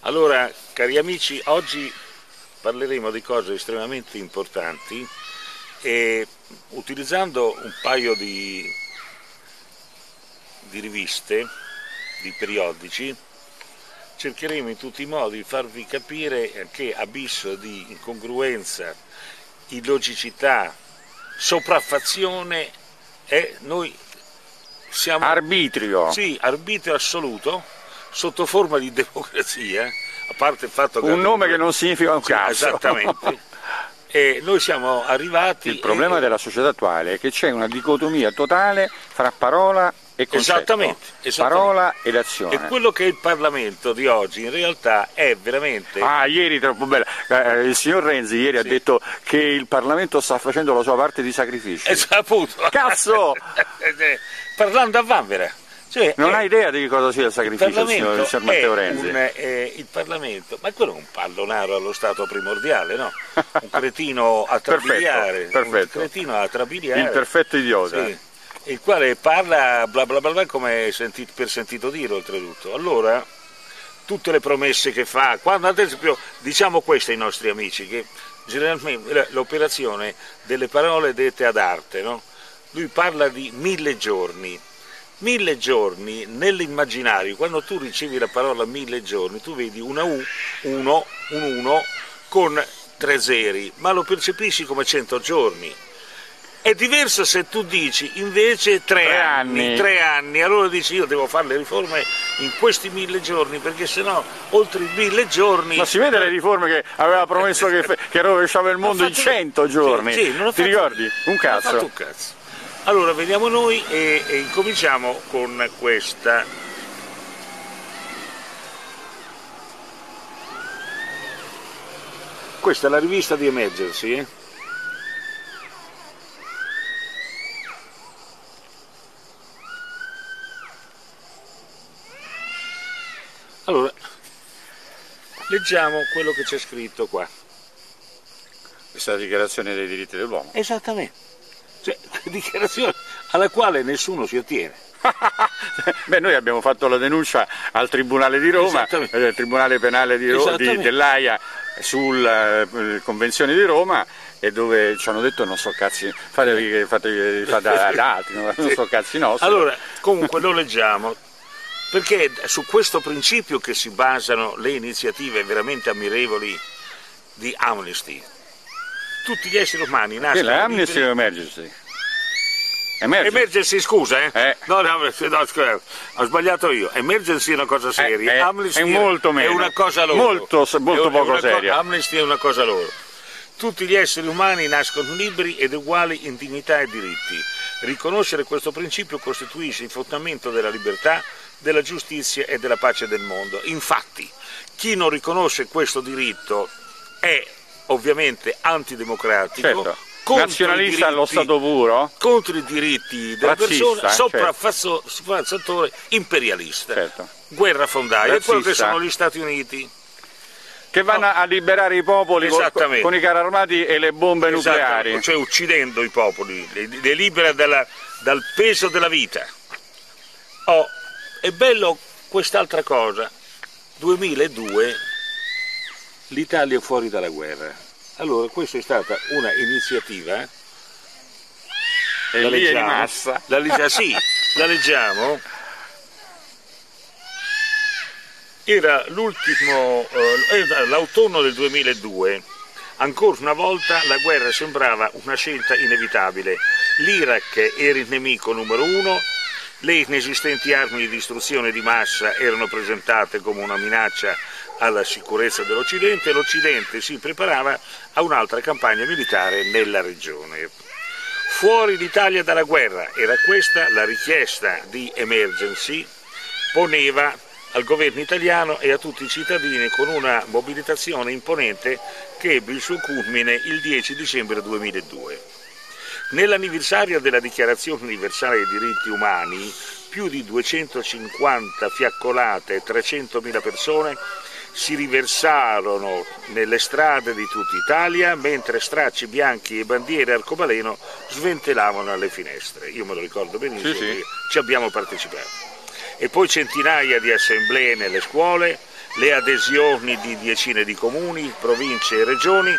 Allora, cari amici, oggi parleremo di cose estremamente importanti e utilizzando un paio di, di riviste, di periodici, cercheremo in tutti i modi di farvi capire che abisso di incongruenza, illogicità, sopraffazione è noi siamo... Arbitrio. Sì, arbitrio assoluto, sotto forma di democrazia, a parte il fatto che... Un nome che non significa un cazzo. Esattamente. e noi siamo arrivati... Il problema e- della società attuale è che c'è una dicotomia totale fra parola e concetto. Esattamente, esattamente. Parola ed azione. E quello che è il Parlamento di oggi in realtà è veramente... Ah, ieri troppo bella. Eh, il signor Renzi ieri ha Sì. detto che il Parlamento sta facendo la sua parte di sacrificio. Eh, appunto. Cazzo! Eh, Parlando a vanvera. Cioè, Non è- hai idea di che cosa sia il il sacrificio, signor, Parlamento, signor Matteo Renzi? un, eh, il Parlamento, ma quello è un pallonaro allo Stato primordiale, no? Un cretino a trabiliare. Perfetto, perfetto. Un cretino a trabiliare. Il perfetto idiota. Sì, il quale parla bla bla bla, bla come senti- per sentito dire oltretutto. Allora, tutte le promesse che fa, quando ad esempio diciamo questo ai nostri amici, che generalmente l'operazione delle parole dette ad arte, no? lui parla di mille giorni. Mille giorni nell'immaginario, quando tu ricevi la parola mille giorni, tu vedi una U, uno, un uno con tre zeri, ma lo percepisci come cento giorni. È diverso se tu dici invece tre, Tre anni, anni. tre anni, allora dici io devo fare le riforme in questi mille giorni, perché sennò oltre i mille giorni... Ma si vede le riforme che aveva promesso che, che rovesciava il mondo ha in fatto- 100 giorni? Sì, sì, Ti fatto- ricordi? Un fatto cazzo. Allora vediamo noi e, e incominciamo con questa. Questa è la rivista di Emergency, eh? Allora, leggiamo quello che c'è scritto qua. Questa è la dichiarazione dei diritti dell'uomo. Esattamente. Cioè, dichiarazione alla quale nessuno si attiene. Beh, noi abbiamo fatto la denuncia al Tribunale di Roma, al Tribunale Penale di Ro- di- dell'AIA sulla eh, Convenzione di Roma e dove ci hanno detto non so cazzi, fatevi, fatevi fate ad altri, non non so cazzi nostri. Allora, comunque lo leggiamo, perché è su questo principio che si basano le iniziative veramente ammirevoli di Amnesty. Tutti gli esseri umani nascono la Amnesty liberi- o Emergency? Emergency. Emergency, scusa, eh? Eh. No, no, no, scusa, ho sbagliato io. Emergency è una cosa seria, eh, Amnesty è molto meno. è una cosa loro. Molto- molto poco seria. Amnesty è una cosa loro. Tutti gli esseri umani nascono liberi ed uguali in dignità e diritti. Riconoscere questo principio costituisce il fondamento della libertà, della giustizia e della pace del mondo. Infatti, chi non riconosce questo diritto è ovviamente antidemocratico, Certo. Nazionalista allo diritti- stato puro? contro i diritti della Razzista, persona, eh, sopraffasso- sopraffattore imperialista, Certo. guerra fondaia, è quello che Razzista. sono gli Stati Uniti. Che vanno a liberare i popoli con, i carri armati e le bombe nucleari. Cioè uccidendo i popoli, li, li libera dalla- dal peso della vita. Oh, è bello quest'altra cosa. 2002 l'Italia è fuori dalla guerra. Allora, questa è stata una iniziativa E la lì è leggiamo? rimasta. La leggiamo, sì, la leggiamo. Era l'ultimo, eh, l'autunno del 2002. Ancora una volta la guerra sembrava una scelta inevitabile. L'Iraq era il nemico numero uno, le inesistenti armi di distruzione di massa erano presentate come una minaccia alla sicurezza dell'Occidente e l'Occidente si preparava a un'altra campagna militare nella regione. Fuori l'Italia dalla guerra, era questa la richiesta di emergency, poneva al governo italiano e a tutti i cittadini con una mobilitazione imponente che ebbe il suo culmine il 10 dicembre 2002. Nell'anniversario della Dichiarazione universale dei diritti umani, più di 250 fiaccolate e 300.000 persone si riversarono nelle strade di tutta Italia mentre stracci bianchi e bandiere arcobaleno sventelavano alle finestre. Io me lo ricordo benissimo, Sì, sì. ci abbiamo partecipato. E poi centinaia di assemblee nelle scuole, le adesioni di decine di comuni, province e regioni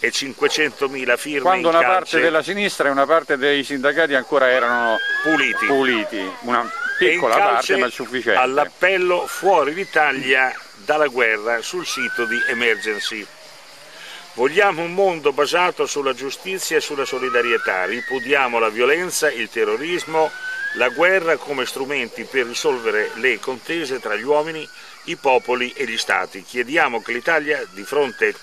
e 500.000 firme Quando una parte della sinistra e una parte dei sindacati ancora erano puliti, puliti. una piccola parte ma sufficiente. All'appello fuori d'Italia dalla guerra sul sito di Emergency. Vogliamo un mondo basato sulla giustizia e sulla solidarietà, ripudiamo la violenza, il terrorismo, la guerra come strumenti per risolvere le contese tra gli uomini, i popoli e gli stati. Chiediamo che l'Italia, di fronte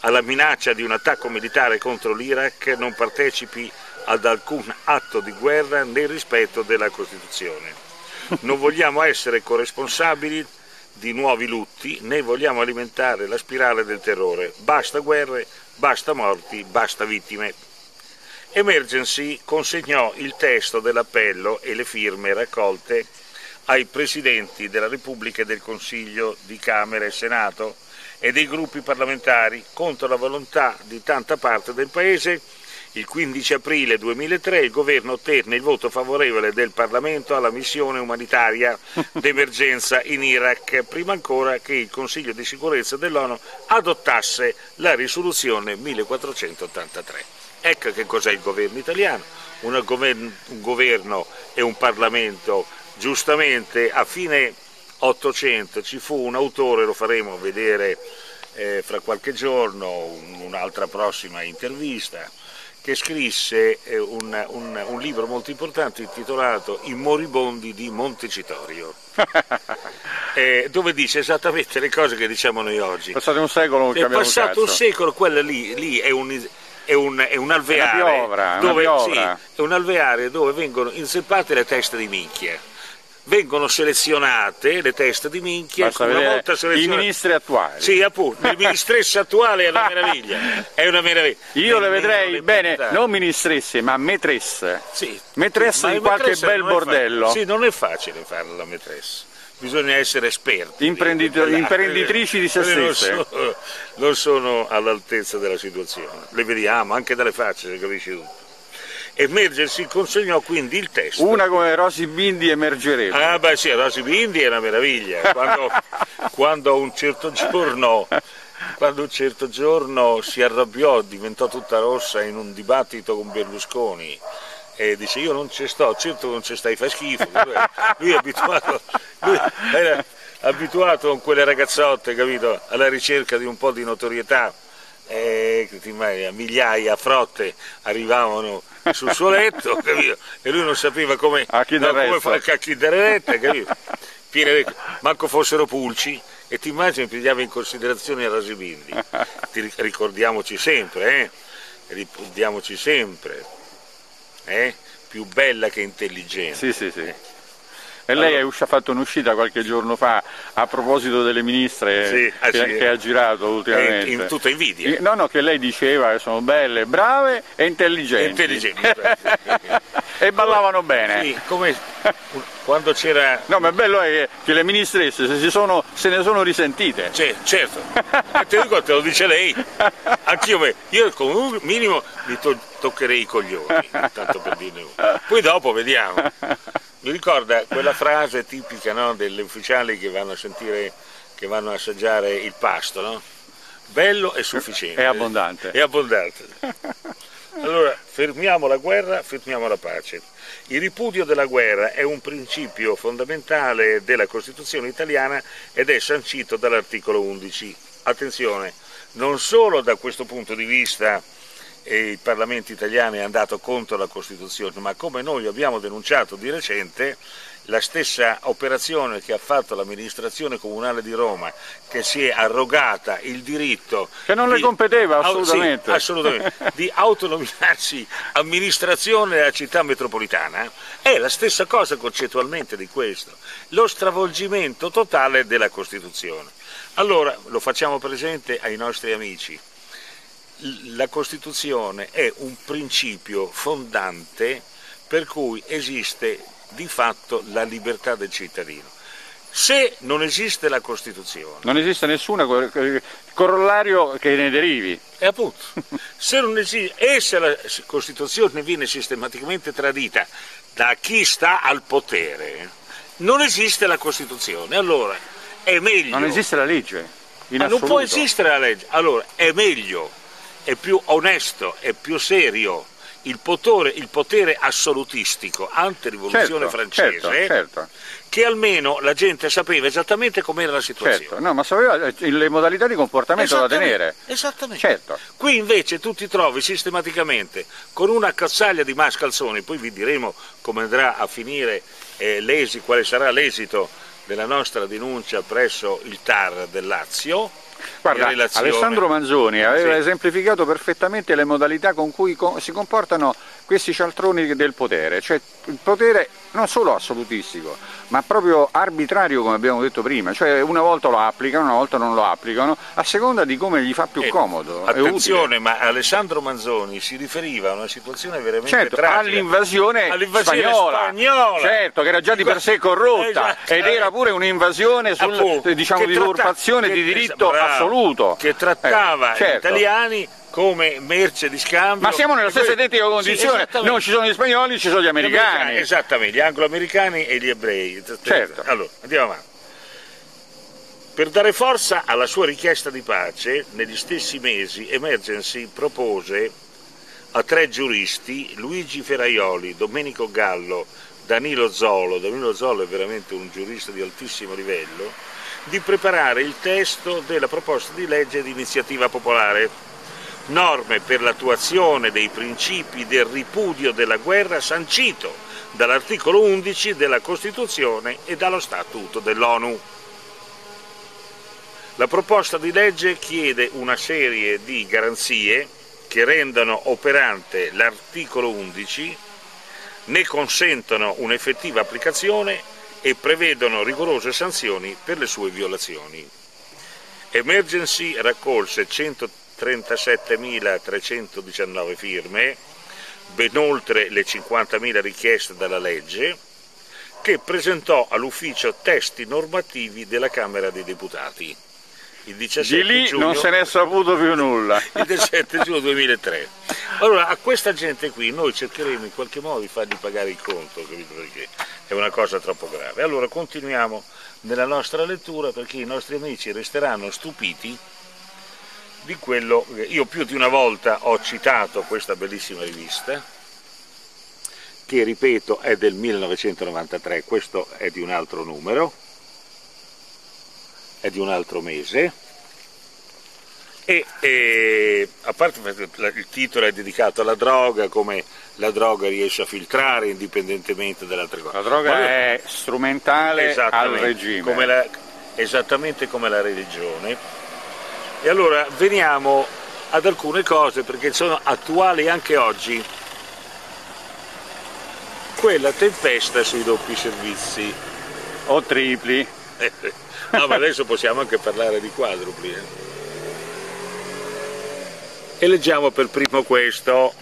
alla minaccia di un attacco militare contro l'Iraq, non partecipi ad alcun atto di guerra nel rispetto della Costituzione. Non vogliamo essere corresponsabili di nuovi lutti, né vogliamo alimentare la spirale del terrore. Basta guerre, basta morti, basta vittime. Emergency consegnò il testo dell'appello e le firme raccolte ai presidenti della Repubblica e del Consiglio di Camera e Senato e dei gruppi parlamentari contro la volontà di tanta parte del Paese il 15 aprile 2003 il governo ottenne il voto favorevole del Parlamento alla missione umanitaria d'emergenza in Iraq, prima ancora che il Consiglio di sicurezza dell'ONU adottasse la risoluzione 1483. Ecco che cos'è il governo italiano, un governo e un Parlamento giustamente a fine 800 ci fu un autore, lo faremo vedere eh, fra qualche giorno, un'altra prossima intervista, che scrisse eh, un, un, un, libro molto importante intitolato I moribondi di Montecitorio, eh, dove dice esattamente le cose che diciamo noi oggi. È passato un secolo, È passato un secolo, quella lì, lì è un è un, è un alveare, piovra, dove. Sì, è un alveare dove vengono inzeppate le teste di minchia vengono selezionate le teste di minchia una volta selezionate i ministri attuali. Sì appunto il ministressa attuale è una meraviglia è una meraviglia. Io le vedrei bene non ministresse ma metresse. Sì. metresse in qualche bel bordello. Sì non è facile fare la metressa bisogna essere esperti imprenditrici di se stesse non sono, non sono all'altezza della situazione. Le vediamo anche dalle facce se capisci tutto Emergency consegnò quindi il testo. Una come Rosy Bindi emergerebbe. Ah beh sì, Rosy Bindi è una meraviglia, quando, quando un certo giorno quando un certo giorno si arrabbiò, diventò tutta rossa in un dibattito con Berlusconi e dice io non ci sto, certo non ci stai, fa schifo. Lui è abituato, lui era abituato con quelle ragazzotte, capito, alla ricerca di un po' di notorietà. E, migliaia, a frotte arrivavano sul suo letto capito? e lui non sapeva come, a chi come fare a chi retta, manco fossero pulci e ti immagini pigliava in considerazione Rasibindi, ricordiamoci sempre, eh? ricordiamoci sempre, eh? più bella che intelligente. Sì, sì, sì. E lei allora, ha fatto un'uscita qualche giorno fa a proposito delle ministre sì, che, sì. che, ha girato ultimamente. In, tutta invidia. No, no, che lei diceva che sono belle, brave e intelligenti. intelligenti. e ballavano bene. Sì, come quando c'era... No, ma bello è che le ministresse se, sono, se ne sono risentite. Cioè, certo, te, dico, te lo dice lei. Anch'io, io come un minimo mi to toccherei i coglioni, tanto per dirne uno. Poi dopo vediamo. Mi ricorda quella frase tipica no, degli ufficiali che vanno a sentire, che vanno a assaggiare il pasto, no? Bello e sufficiente. È abbondante. È abbondante. Allora, fermiamo la guerra, fermiamo la pace. Il ripudio della guerra è un principio fondamentale della Costituzione italiana ed è sancito dall'articolo 11. Attenzione, non solo da questo punto di vista e il Parlamento italiano è andato contro la Costituzione, ma come noi abbiamo denunciato di recente, la stessa operazione che ha fatto l'amministrazione comunale di Roma, che si è arrogata il diritto... Che non di, le competeva assolutamente. Sì, assolutamente di autonominarsi amministrazione della città metropolitana, è la stessa cosa concettualmente di questo, lo stravolgimento totale della Costituzione. Allora lo facciamo presente ai nostri amici la Costituzione è un principio fondante per cui esiste di fatto la libertà del cittadino. Se non esiste la Costituzione... Non esiste nessun corollario che ne derivi. E appunto, se non esiste, e se la Costituzione viene sistematicamente tradita da chi sta al potere, non esiste la Costituzione. Allora, è meglio. Non esiste la legge. Ma non può esistere la legge. Allora, è meglio, è più onesto, è più serio il potere, il potere assolutistico ante-rivoluzione certo, francese, certo, certo. che almeno la gente sapeva esattamente com'era la situazione. Certo, no, ma sapeva eh, le modalità di comportamento da tenere. Esattamente. Certo. Qui invece tu ti trovi sistematicamente con una cazzaglia di mascalzoni, poi vi diremo come andrà a finire eh, l'esito, quale sarà l'esito della nostra denuncia presso il TAR del Lazio, Guarda, Alessandro Manzoni aveva sì. esemplificato perfettamente le modalità con cui si comportano questi cialtroni del potere, cioè il potere non solo assolutistico, ma proprio arbitrario come abbiamo detto prima, cioè una volta lo applicano, una volta non lo applicano, a seconda di come gli fa più eh, comodo. Attenzione, ma Alessandro Manzoni si riferiva a una situazione veramente certo, all'invasione, spagnola, spagnola, certo, che era già di per sé corrotta esatto. ed era pure un'invasione sul, diciamo, di usurpazione di diritto bravo, assoluto. Che trattava eh, certo. gli italiani come merce di scambio. Ma siamo nella stessa identica condizione, sì, non ci sono gli spagnoli, ci sono gli americani. Esattamente, anglo-americani e gli ebrei. Certo. Allora, andiamo avanti. Per dare forza alla sua richiesta di pace, negli stessi mesi Emergency propose a tre giuristi, Luigi Ferraioli, Domenico Gallo, Danilo Zolo, Danilo Zolo è veramente un giurista di altissimo livello, di preparare il testo della proposta di legge di iniziativa popolare norme per l'attuazione dei principi del ripudio della guerra sancito dall'articolo 11 della Costituzione e dallo Statuto dell'ONU. La proposta di legge chiede una serie di garanzie che rendano operante l'articolo 11, ne consentono un'effettiva applicazione e prevedono rigorose sanzioni per le sue violazioni. Emergency raccolse 130 37.319 firme, ben oltre le 50.000 richieste dalla legge, che presentò all'ufficio testi normativi della Camera dei Deputati. Il 17 Di lì giugno, non se ne è saputo più nulla. Il 17 giugno 2003. Allora, a questa gente qui noi cercheremo in qualche modo di fargli pagare il conto, capito? Perché è una cosa troppo grave. Allora, continuiamo nella nostra lettura perché i nostri amici resteranno stupiti di quello che io più di una volta ho citato questa bellissima rivista, che ripeto è del 1993, questo è di un altro numero, è di un altro mese, e, e a parte il titolo è dedicato alla droga, come la droga riesce a filtrare indipendentemente dalle altre cose. La droga Ma, è strumentale al regime. Come la, esattamente come la religione e allora veniamo ad alcune cose perché sono attuali anche oggi. Quella tempesta sui doppi servizi. O tripli. no, ma adesso possiamo anche parlare di quadrupli. Eh. E leggiamo per primo questo,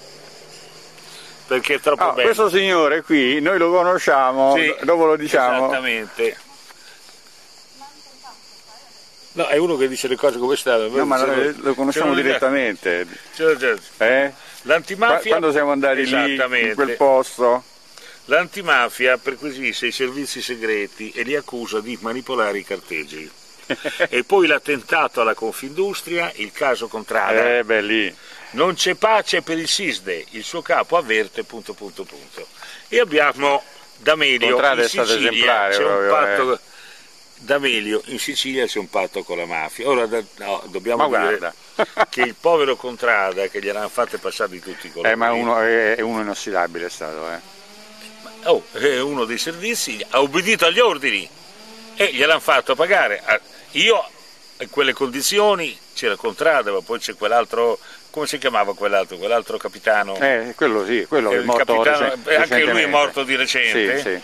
perché è troppo oh, bello. Questo signore qui, noi lo conosciamo, sì, dopo lo diciamo. Esattamente. No, è uno che dice le cose come stanno. No, ma lo, lo conosciamo direttamente. Eh? L'antimafia... Quando siamo andati lì, in quel posto... L'antimafia perquisisce i servizi segreti e li accusa di manipolare i carteggi. e poi l'attentato alla Confindustria, il caso Contrada. Eh, beh, lì. Non c'è pace per il SISDE, il suo capo avverte, punto, punto, punto. E abbiamo D'Amelio Contrada in Sicilia, c'è un patto... Eh D'Amelio in Sicilia c'è un patto con la mafia. Ora no, dobbiamo ma dire guarda. che il povero Contrada che gliel'hanno fatte passare di tutti i colori. Eh, ma uno, è, uno inossidabile è stato, eh. Oh, è uno dei servizi, ha obbedito agli ordini e gliel'hanno fatto pagare. Io in quelle condizioni c'era Contrada, ma poi c'è quell'altro, come si chiamava quell'altro? Quell'altro capitano. Eh, quello sì, quello è morto capitano, Anche lui è morto di recente. Sì, sì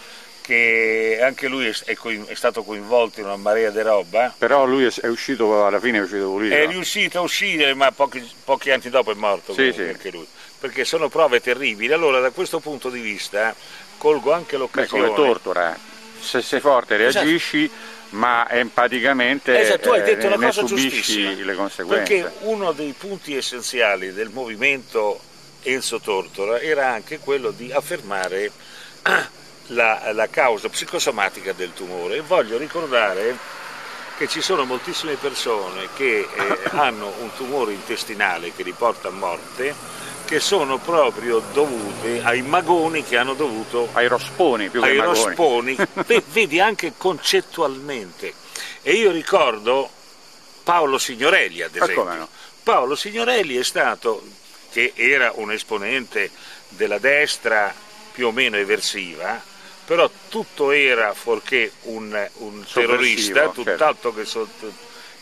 che anche lui è, è, stato coinvolto in una marea di roba. Però lui è, uscito, alla fine è uscito pulito. È riuscito a uscire, ma pochi, pochi anni dopo è morto sì, sì. anche lui. Perché sono prove terribili. Allora da questo punto di vista colgo anche l'occasione. Beh, come tortura, se sei forte reagisci, esatto. ma empaticamente esatto, tu hai detto eh, una cosa subisci le conseguenze. Perché uno dei punti essenziali del movimento Enzo Tortora era anche quello di affermare la, la, causa psicosomatica del tumore. E voglio ricordare che ci sono moltissime persone che eh, hanno un tumore intestinale che li porta a morte che sono proprio dovute ai magoni che hanno dovuto... Ai rosponi più che ai rosponi, vedi anche concettualmente. E io ricordo Paolo Signorelli ad esempio. No? Paolo Signorelli è stato, che era un esponente della destra più o meno eversiva, però tutto era fuorché un, un terrorista, tutt'altro che,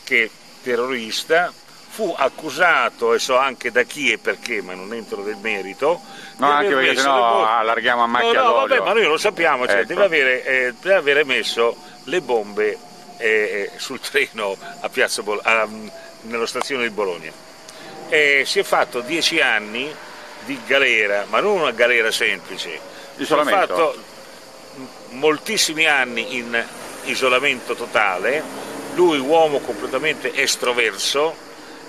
che terrorista, fu accusato, e so anche da chi e perché, ma non entro nel merito. No, anche perché sennò allarghiamo a macchia no, no, vabbè, ma noi lo sappiamo, cioè, ecco. deve, avere, eh, deve, avere, messo le bombe eh, sul treno a Piazza Bol- a, nello stazione di Bologna. E si è fatto dieci anni di galera, ma non una galera semplice. Isolamento. Si è fatto moltissimi anni in isolamento totale, lui uomo completamente estroverso,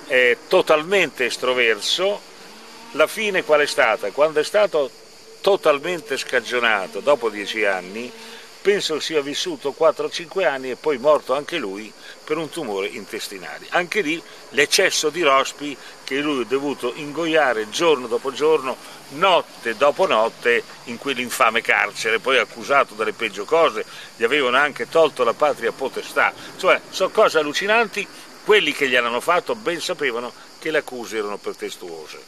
è totalmente estroverso, la fine qual è stata? Quando è stato totalmente scagionato dopo dieci anni, penso sia vissuto 4-5 anni e poi morto anche lui per un tumore intestinale. Anche lì l'eccesso di rospi che lui ha dovuto ingoiare giorno dopo giorno, notte dopo notte in quell'infame carcere, poi accusato dalle peggio cose, gli avevano anche tolto la patria potestà, cioè sono cose allucinanti quelli che gli hanno fatto ben sapevano che le accuse erano pretestuose,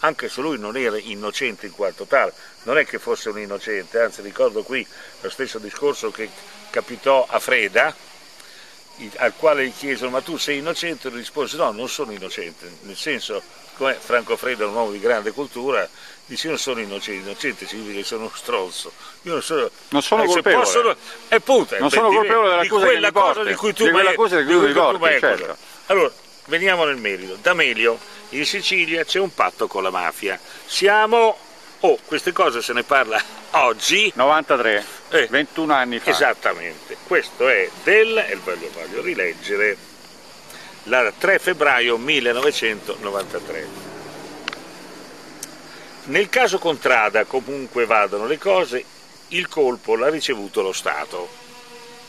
anche se lui non era innocente in quanto tale, non è che fosse un innocente, anzi ricordo qui lo stesso discorso che capitò a Freda, al quale gli chiesero ma tu sei innocente? E lui rispose no, non sono innocente, nel senso, come Franco Freda è un uomo di grande cultura, dice non sono innocente, innocente significa che sono uno stronzo. Io non sono, non sono eh, colpevole. Possono, eh, puta, non sono colpevole dell'accusa di quella cosa di cui tu mi hai certo. Allora, veniamo nel merito. D'Amelio, in Sicilia c'è un patto con la mafia. Siamo... Oh, queste cose se ne parla oggi. 93, eh, 21 anni fa. Esattamente. Questo è del, e voglio, voglio rileggere, il 3 febbraio 1993. Nel caso Contrada comunque vadano le cose, il colpo l'ha ricevuto lo Stato,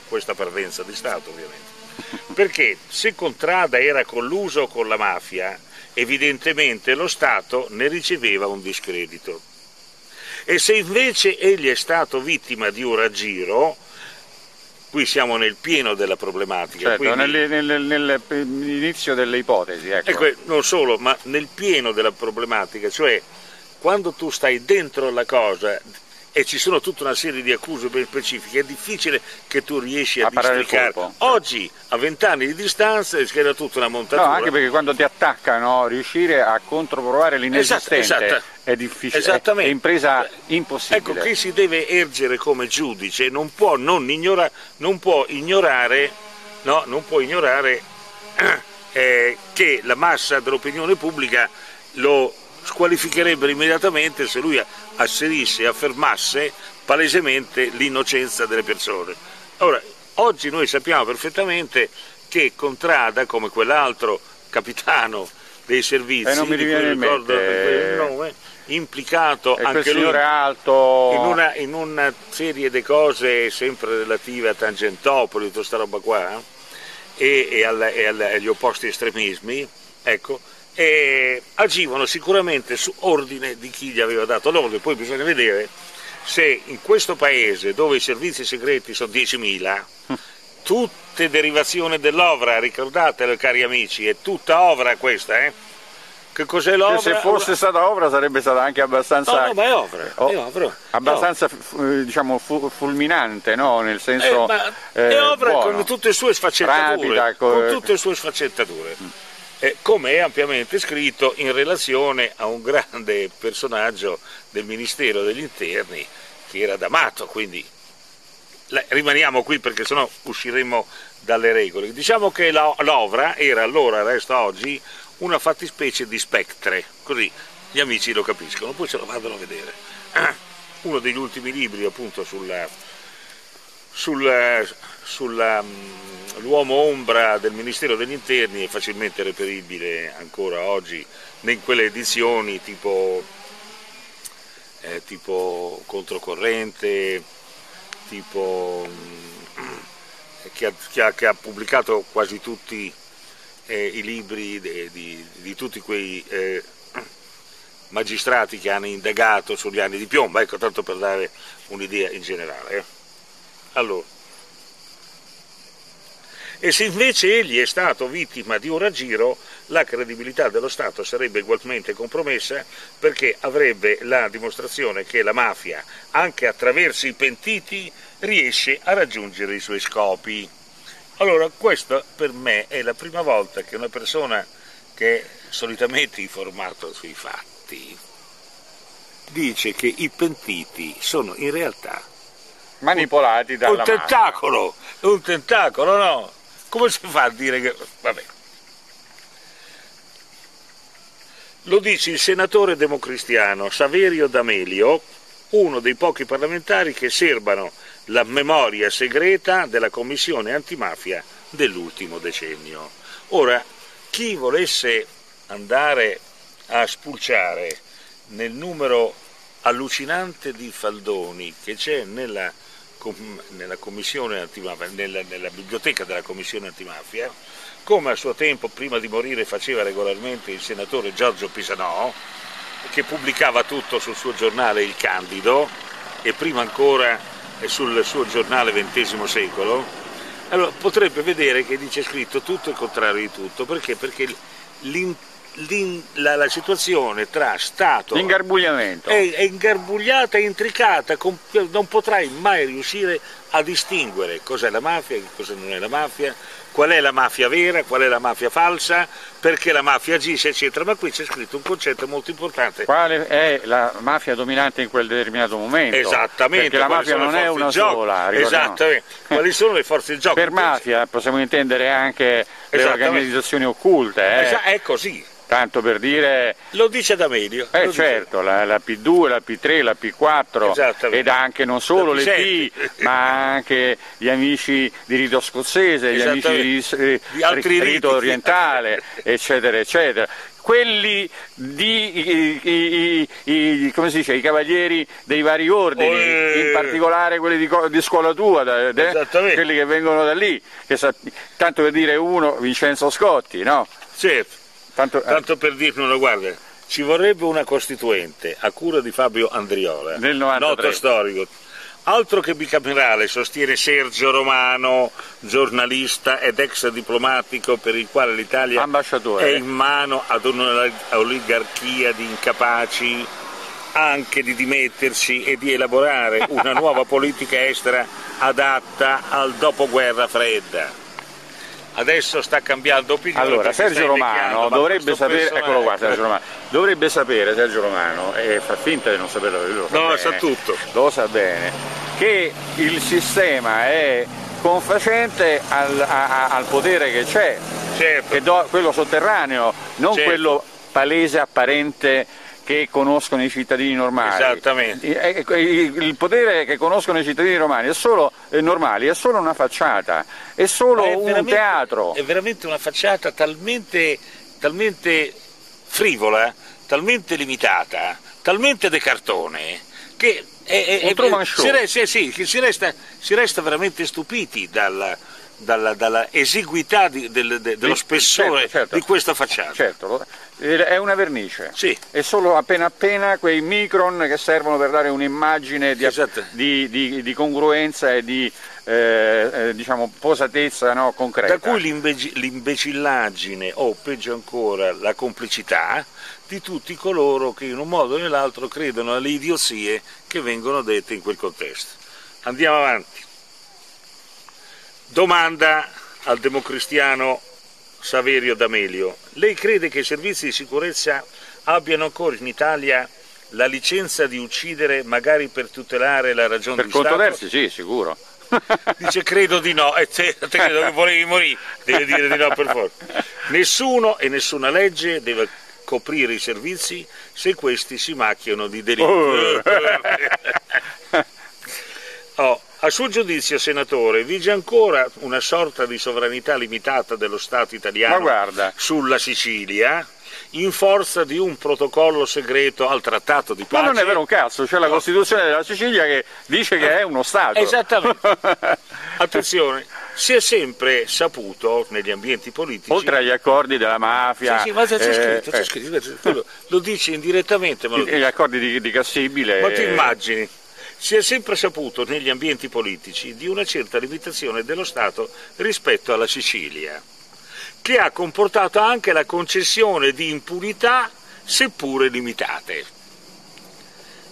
questa parvenza di Stato ovviamente perché se Contrada era colluso con la mafia, evidentemente lo Stato ne riceveva un discredito. E se invece egli è stato vittima di un raggiro, qui siamo nel pieno della problematica. Certo, nell'inizio delle ipotesi. Ecco. ecco. non solo, ma nel pieno della problematica, cioè quando tu stai dentro la cosa e ci sono tutta una serie di accuse ben specifiche, è difficile che tu riesci a, a districare. Oggi, a vent'anni di distanza, era tutta una montatura. No, anche perché quando ti attaccano, riuscire a controprovare l'inesistente esatto, esatto. è difficile, è impresa impossibile. Ecco, chi si deve ergere come giudice non può, non ignora, non può ignorare, no, non può ignorare eh, che la massa dell'opinione pubblica lo squalificherebbero immediatamente se lui asserisse e affermasse palesemente l'innocenza delle persone. Ora, oggi noi sappiamo perfettamente che Contrada, come quell'altro capitano dei servizi, eh, non mi riviene in mente. il nome, implicato e anche lui alto... in, una, in, una, serie di cose sempre relative a Tangentopoli, tutta questa roba qua, e, e, alla, e agli opposti estremismi, ecco, e agivano sicuramente su ordine di chi gli aveva dato l'ordine, poi bisogna vedere se in questo paese dove i servizi segreti sono 10.000, tutte derivazioni dell'ovra, ricordatelo cari amici, è tutta ovra questa, eh? Che cos'è l'ovra? Se fosse stata ovra sarebbe stata anche abbastanza... No, no ma è ovra, è oh, ovra. Abbastanza no. diciamo fulminante, no? Nel senso... Eh, è eh, ovra buono. con tutte le sue sfaccettature. Rapida, con tutte le sue sfaccettature. Mm eh, come è ampiamente scritto in relazione a un grande personaggio del Ministero degli Interni che era D'Amato, quindi rimaniamo qui perché sennò usciremo dalle regole. Diciamo che l'ovra era allora, resta oggi, una fattispecie di spectre, così gli amici lo capiscono, poi se lo vadano a vedere. Uno degli ultimi libri appunto sulla, sulla, sulla l'uomo ombra del Ministero degli Interni è facilmente reperibile ancora oggi in quelle edizioni tipo, eh, tipo controcorrente, tipo, che ha, che ha, che ha pubblicato quasi tutti eh, i libri di, di, di tutti quei eh, magistrati che hanno indagato sugli anni di piombo, ecco, tanto per dare un'idea in generale. Eh. Allora, e se invece egli è stato vittima di un raggiro, la credibilità dello Stato sarebbe ugualmente compromessa perché avrebbe la dimostrazione che la mafia, anche attraverso i pentiti, riesce a raggiungere i suoi scopi. Allora, questa per me è la prima volta che una persona che è solitamente informata sui fatti dice che i pentiti sono in realtà manipolati dalla un tentacolo, un tentacolo, no? Come si fa a dire che... Vabbè. Lo dice il senatore democristiano Saverio D'Amelio, uno dei pochi parlamentari che serbano la memoria segreta della commissione antimafia dell'ultimo decennio. Ora, chi volesse andare a spulciare nel numero allucinante di faldoni che c'è nella nella, nella, nella biblioteca della commissione antimafia, come a suo tempo prima di morire faceva regolarmente il senatore Giorgio Pisanò, che pubblicava tutto sul suo giornale Il Candido e prima ancora sul suo giornale XX secolo, allora potrebbe vedere che dice scritto tutto il contrario di tutto, perché? Perché l'intero la, la, situazione tra Stato l'ingarbugliamento è, è ingarbugliata e intricata, non potrai mai riuscire a distinguere cos'è la mafia cosa non è la mafia, qual è la mafia vera, qual è la mafia falsa, perché la mafia agisce, eccetera. Ma qui c'è scritto un concetto molto importante. Quale è la mafia dominante in quel determinato momento? Esattamente. Perché la mafia non è una sola. Esattamente. Quali sono le forze di gioco? Per mafia possiamo intendere anche le organizzazioni occulte. Eh? È così. Tanto per dire... Lo dice D'Amelio. Eh certo, la, la, P2, la P3, la P4 ed anche non solo le P, ma anche gli amici di rito scozzese, gli amici di, eh, di rito orientale, eccetera, eccetera quelli di i, i, i, dice, i, cavalieri dei vari ordini, Oe. in particolare quelli di, di scuola tua, da, de, quelli che vengono da lì, che, tanto per dire uno, Vincenzo Scotti, no? Certo. Tanto, eh. Tanto per dirlo, guarda, ci vorrebbe una costituente a cura di Fabio Andriola, noto storico. Altro che bicamerale, sostiene Sergio Romano, giornalista ed ex diplomatico per il quale l'Italia è in mano ad un'oligarchia di incapaci anche di dimettersi e di elaborare una nuova politica estera adatta al dopoguerra fredda adesso sta cambiando opinione. Allora, Sergio Romano dovrebbe sapere, eccolo qua, Sergio Romano, dovrebbe sapere Sergio Romano, e fa finta di non saperlo, lui lo sa no, bene, sa tutto. Lo sa bene, che il sistema è confacente al, a, al potere che c'è, certo. quello sotterraneo, non certo. quello palese, apparente che conoscono i cittadini normali. Esattamente. Il potere che conoscono i cittadini romani è solo, eh, normali è solo una facciata, è solo è un teatro. È veramente una facciata talmente, talmente frivola, talmente limitata, talmente de cartone, che è, è, è, si, resta, sì, si, resta, si, resta, veramente stupiti dalla, dalla, dalla esiguità di, del, de, dello spessore certo, certo. di questa facciata. Certo, è una vernice, sì. è solo appena appena quei micron che servono per dare un'immagine di, esatto. di, di, di, congruenza e di eh, eh, diciamo, posatezza no, concreta. Da cui l'imbecillaggine o peggio ancora la complicità di tutti coloro che in un modo o nell'altro credono alle idiozie che vengono dette in quel contesto. Andiamo avanti. Domanda al democristiano Saverio D'Amelio. Lei crede che i servizi di sicurezza abbiano ancora in Italia la licenza di uccidere magari per tutelare la ragione per di Stato? Per conto sì, sicuro. Dice credo di no, e te, te credo che volevi morire, deve dire di no per forza. Nessuno e nessuna legge deve coprire i servizi se questi si macchiano di delitti. Oh. oh, a suo giudizio, senatore, vige ancora una sorta di sovranità limitata dello Stato italiano sulla Sicilia? in forza di un protocollo segreto al trattato di pace. Ma non è vero un cazzo, c'è la Costituzione della Sicilia che dice che è uno Stato. Esattamente. Attenzione, si è sempre saputo negli ambienti politici... Oltre agli accordi della mafia... Sì, sì, ma c'è eh, scritto, c'è eh. scritto, lo dice indirettamente. Ma lo Gli accordi di, di Cassibile... Ma ti immagini? Si è sempre saputo negli ambienti politici di una certa limitazione dello Stato rispetto alla Sicilia, che ha comportato anche la concessione di impunità seppure limitate.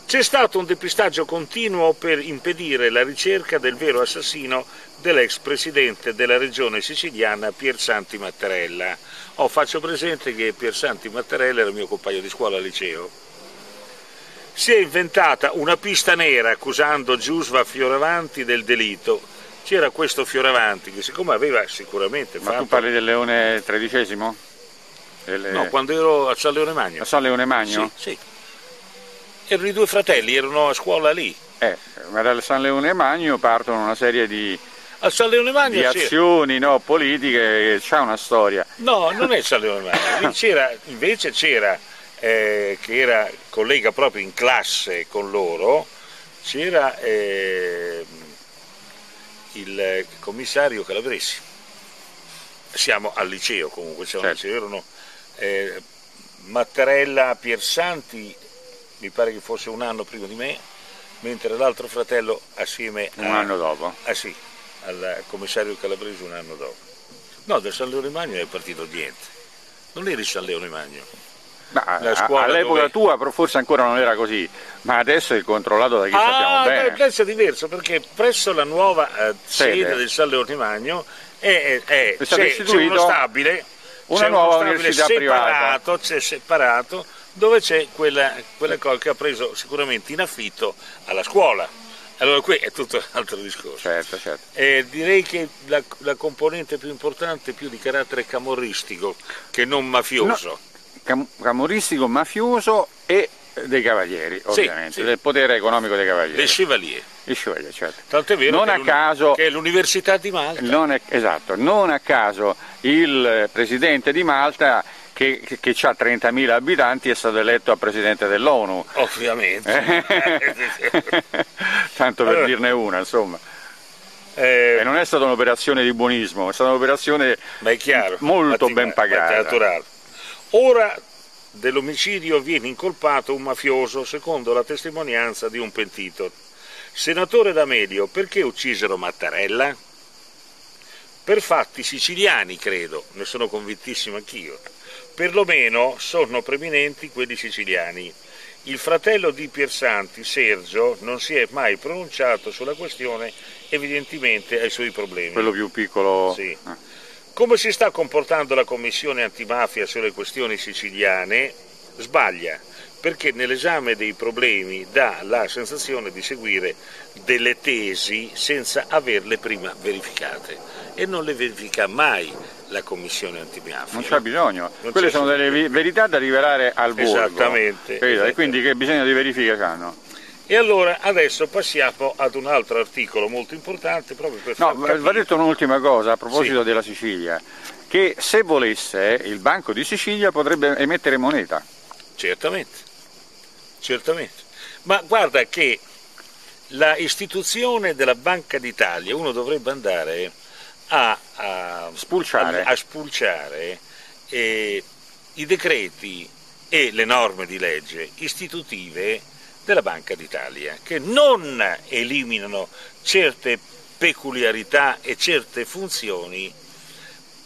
C'è stato un depistaggio continuo per impedire la ricerca del vero assassino dell'ex presidente della regione siciliana Piersanti Mattarella. Oh, faccio presente che Piersanti Mattarella era mio compagno di scuola al liceo. Si è inventata una pista nera accusando Giusva Fioravanti del delitto. C'era questo Fioravanti che siccome aveva sicuramente Ma fatto... Ma tu parli del Leone XIII? Delle... No, quando ero a San Leone Magno. A San Leone Magno? Sì, sì erano i due fratelli, erano a scuola lì. Eh, ma dal San Leone Magno partono una serie di, a San Leone Magno di azioni no, politiche, c'è una storia. No, non è San Leone Magno, c'era, invece c'era, eh, che era collega proprio in classe con loro, c'era eh, il commissario Calabresi. Siamo al liceo comunque, siamo certo. eh, Mattarella, Piersanti mi pare che fosse un anno prima di me, mentre l'altro fratello assieme un a, anno dopo. Ah sì, al commissario Calabrese un anno dopo. No, del San Leone Magno è partito niente. Non eri San Leone Magno. All'epoca dove... tua forse ancora non era così, ma adesso è controllato da chi ah, sappiamo bene. Adesso è diverso perché presso la nuova eh, sede. sede del San Leone Magno è, è, è c'è, c'è uno stabile, una nuova uno stabile separato, c'è separato dove c'è quella, quella cosa che ha preso sicuramente in affitto alla scuola. Allora qui è tutto un altro discorso. Certo, certo. Eh, direi che la, la, componente più importante è più di carattere camorristico che non mafioso. No, camorristico, mafioso e dei cavalieri, ovviamente, sì, sì. del potere economico dei cavalieri. Dei chevalier. I chevalier, certo. Tanto è vero non che, a caso, che è l'Università di Malta. Non è, esatto, non a caso il presidente di Malta che, che, ha 30.000 abitanti è stato eletto a presidente dell'ONU. Ovviamente. Tanto per allora, dirne una, insomma. Eh, e non è stata un'operazione di buonismo, è stata un'operazione molto ben pagata. Ora dell'omicidio viene incolpato un mafioso secondo la testimonianza di un pentito. Senatore D'Amelio, perché uccisero Mattarella? Per fatti siciliani, credo, ne sono convintissimo anch'io perlomeno sono preminenti quelli siciliani. Il fratello di Piersanti, Sergio, non si è mai pronunciato sulla questione, evidentemente ha i suoi problemi. Quello più piccolo? Sì. Ah. Come si sta comportando la Commissione antimafia sulle questioni siciliane? Sbaglia, perché nell'esame dei problemi dà la sensazione di seguire delle tesi senza averle prima verificate e non le verifica mai la commissione antimafia. Non c'è bisogno, non quelle sono delle verità da rivelare al borgo. Esattamente, esattamente. E quindi che bisogno di verifica hanno? E allora adesso passiamo ad un altro articolo molto importante proprio per No, va detto un'ultima cosa a proposito sì. della Sicilia, che se volesse il Banco di Sicilia potrebbe emettere moneta. Certamente, certamente. Ma guarda che la istituzione della Banca d'Italia, uno dovrebbe andare a, a spulciare, a, a spulciare eh, i decreti e le norme di legge istitutive della Banca d'Italia, che non eliminano certe peculiarità e certe funzioni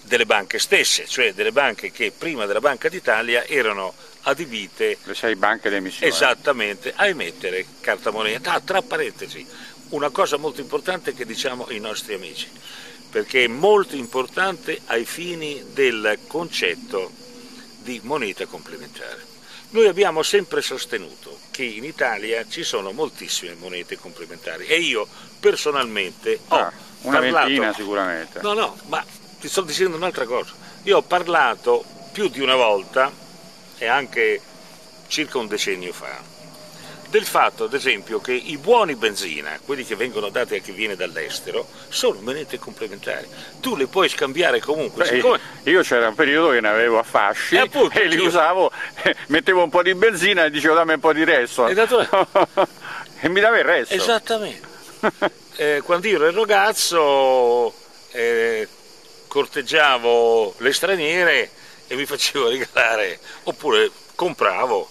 delle banche stesse, cioè delle banche che prima della Banca d'Italia erano adibite le sei banche d'emissione esattamente a emettere carta moneta. Ah, tra parentesi, una cosa molto importante che diciamo ai nostri amici perché è molto importante ai fini del concetto di moneta complementare. Noi abbiamo sempre sostenuto che in Italia ci sono moltissime monete complementari e io personalmente ho ah, una parlato... ventina sicuramente. No, no, ma ti sto dicendo un'altra cosa. Io ho parlato più di una volta e anche circa un decennio fa del fatto, ad esempio, che i buoni benzina, quelli che vengono dati a chi viene dall'estero, sono monete complementari. Tu le puoi scambiare comunque. Beh, siccome... Io c'era un periodo che ne avevo a fasci e, appunto, e li io... usavo, mettevo un po' di benzina e dicevo dammi un po' di resto. E, dato... e mi dava il resto. Esattamente. eh, quando io ero ragazzo eh, corteggiavo le straniere e mi facevo regalare, oppure compravo,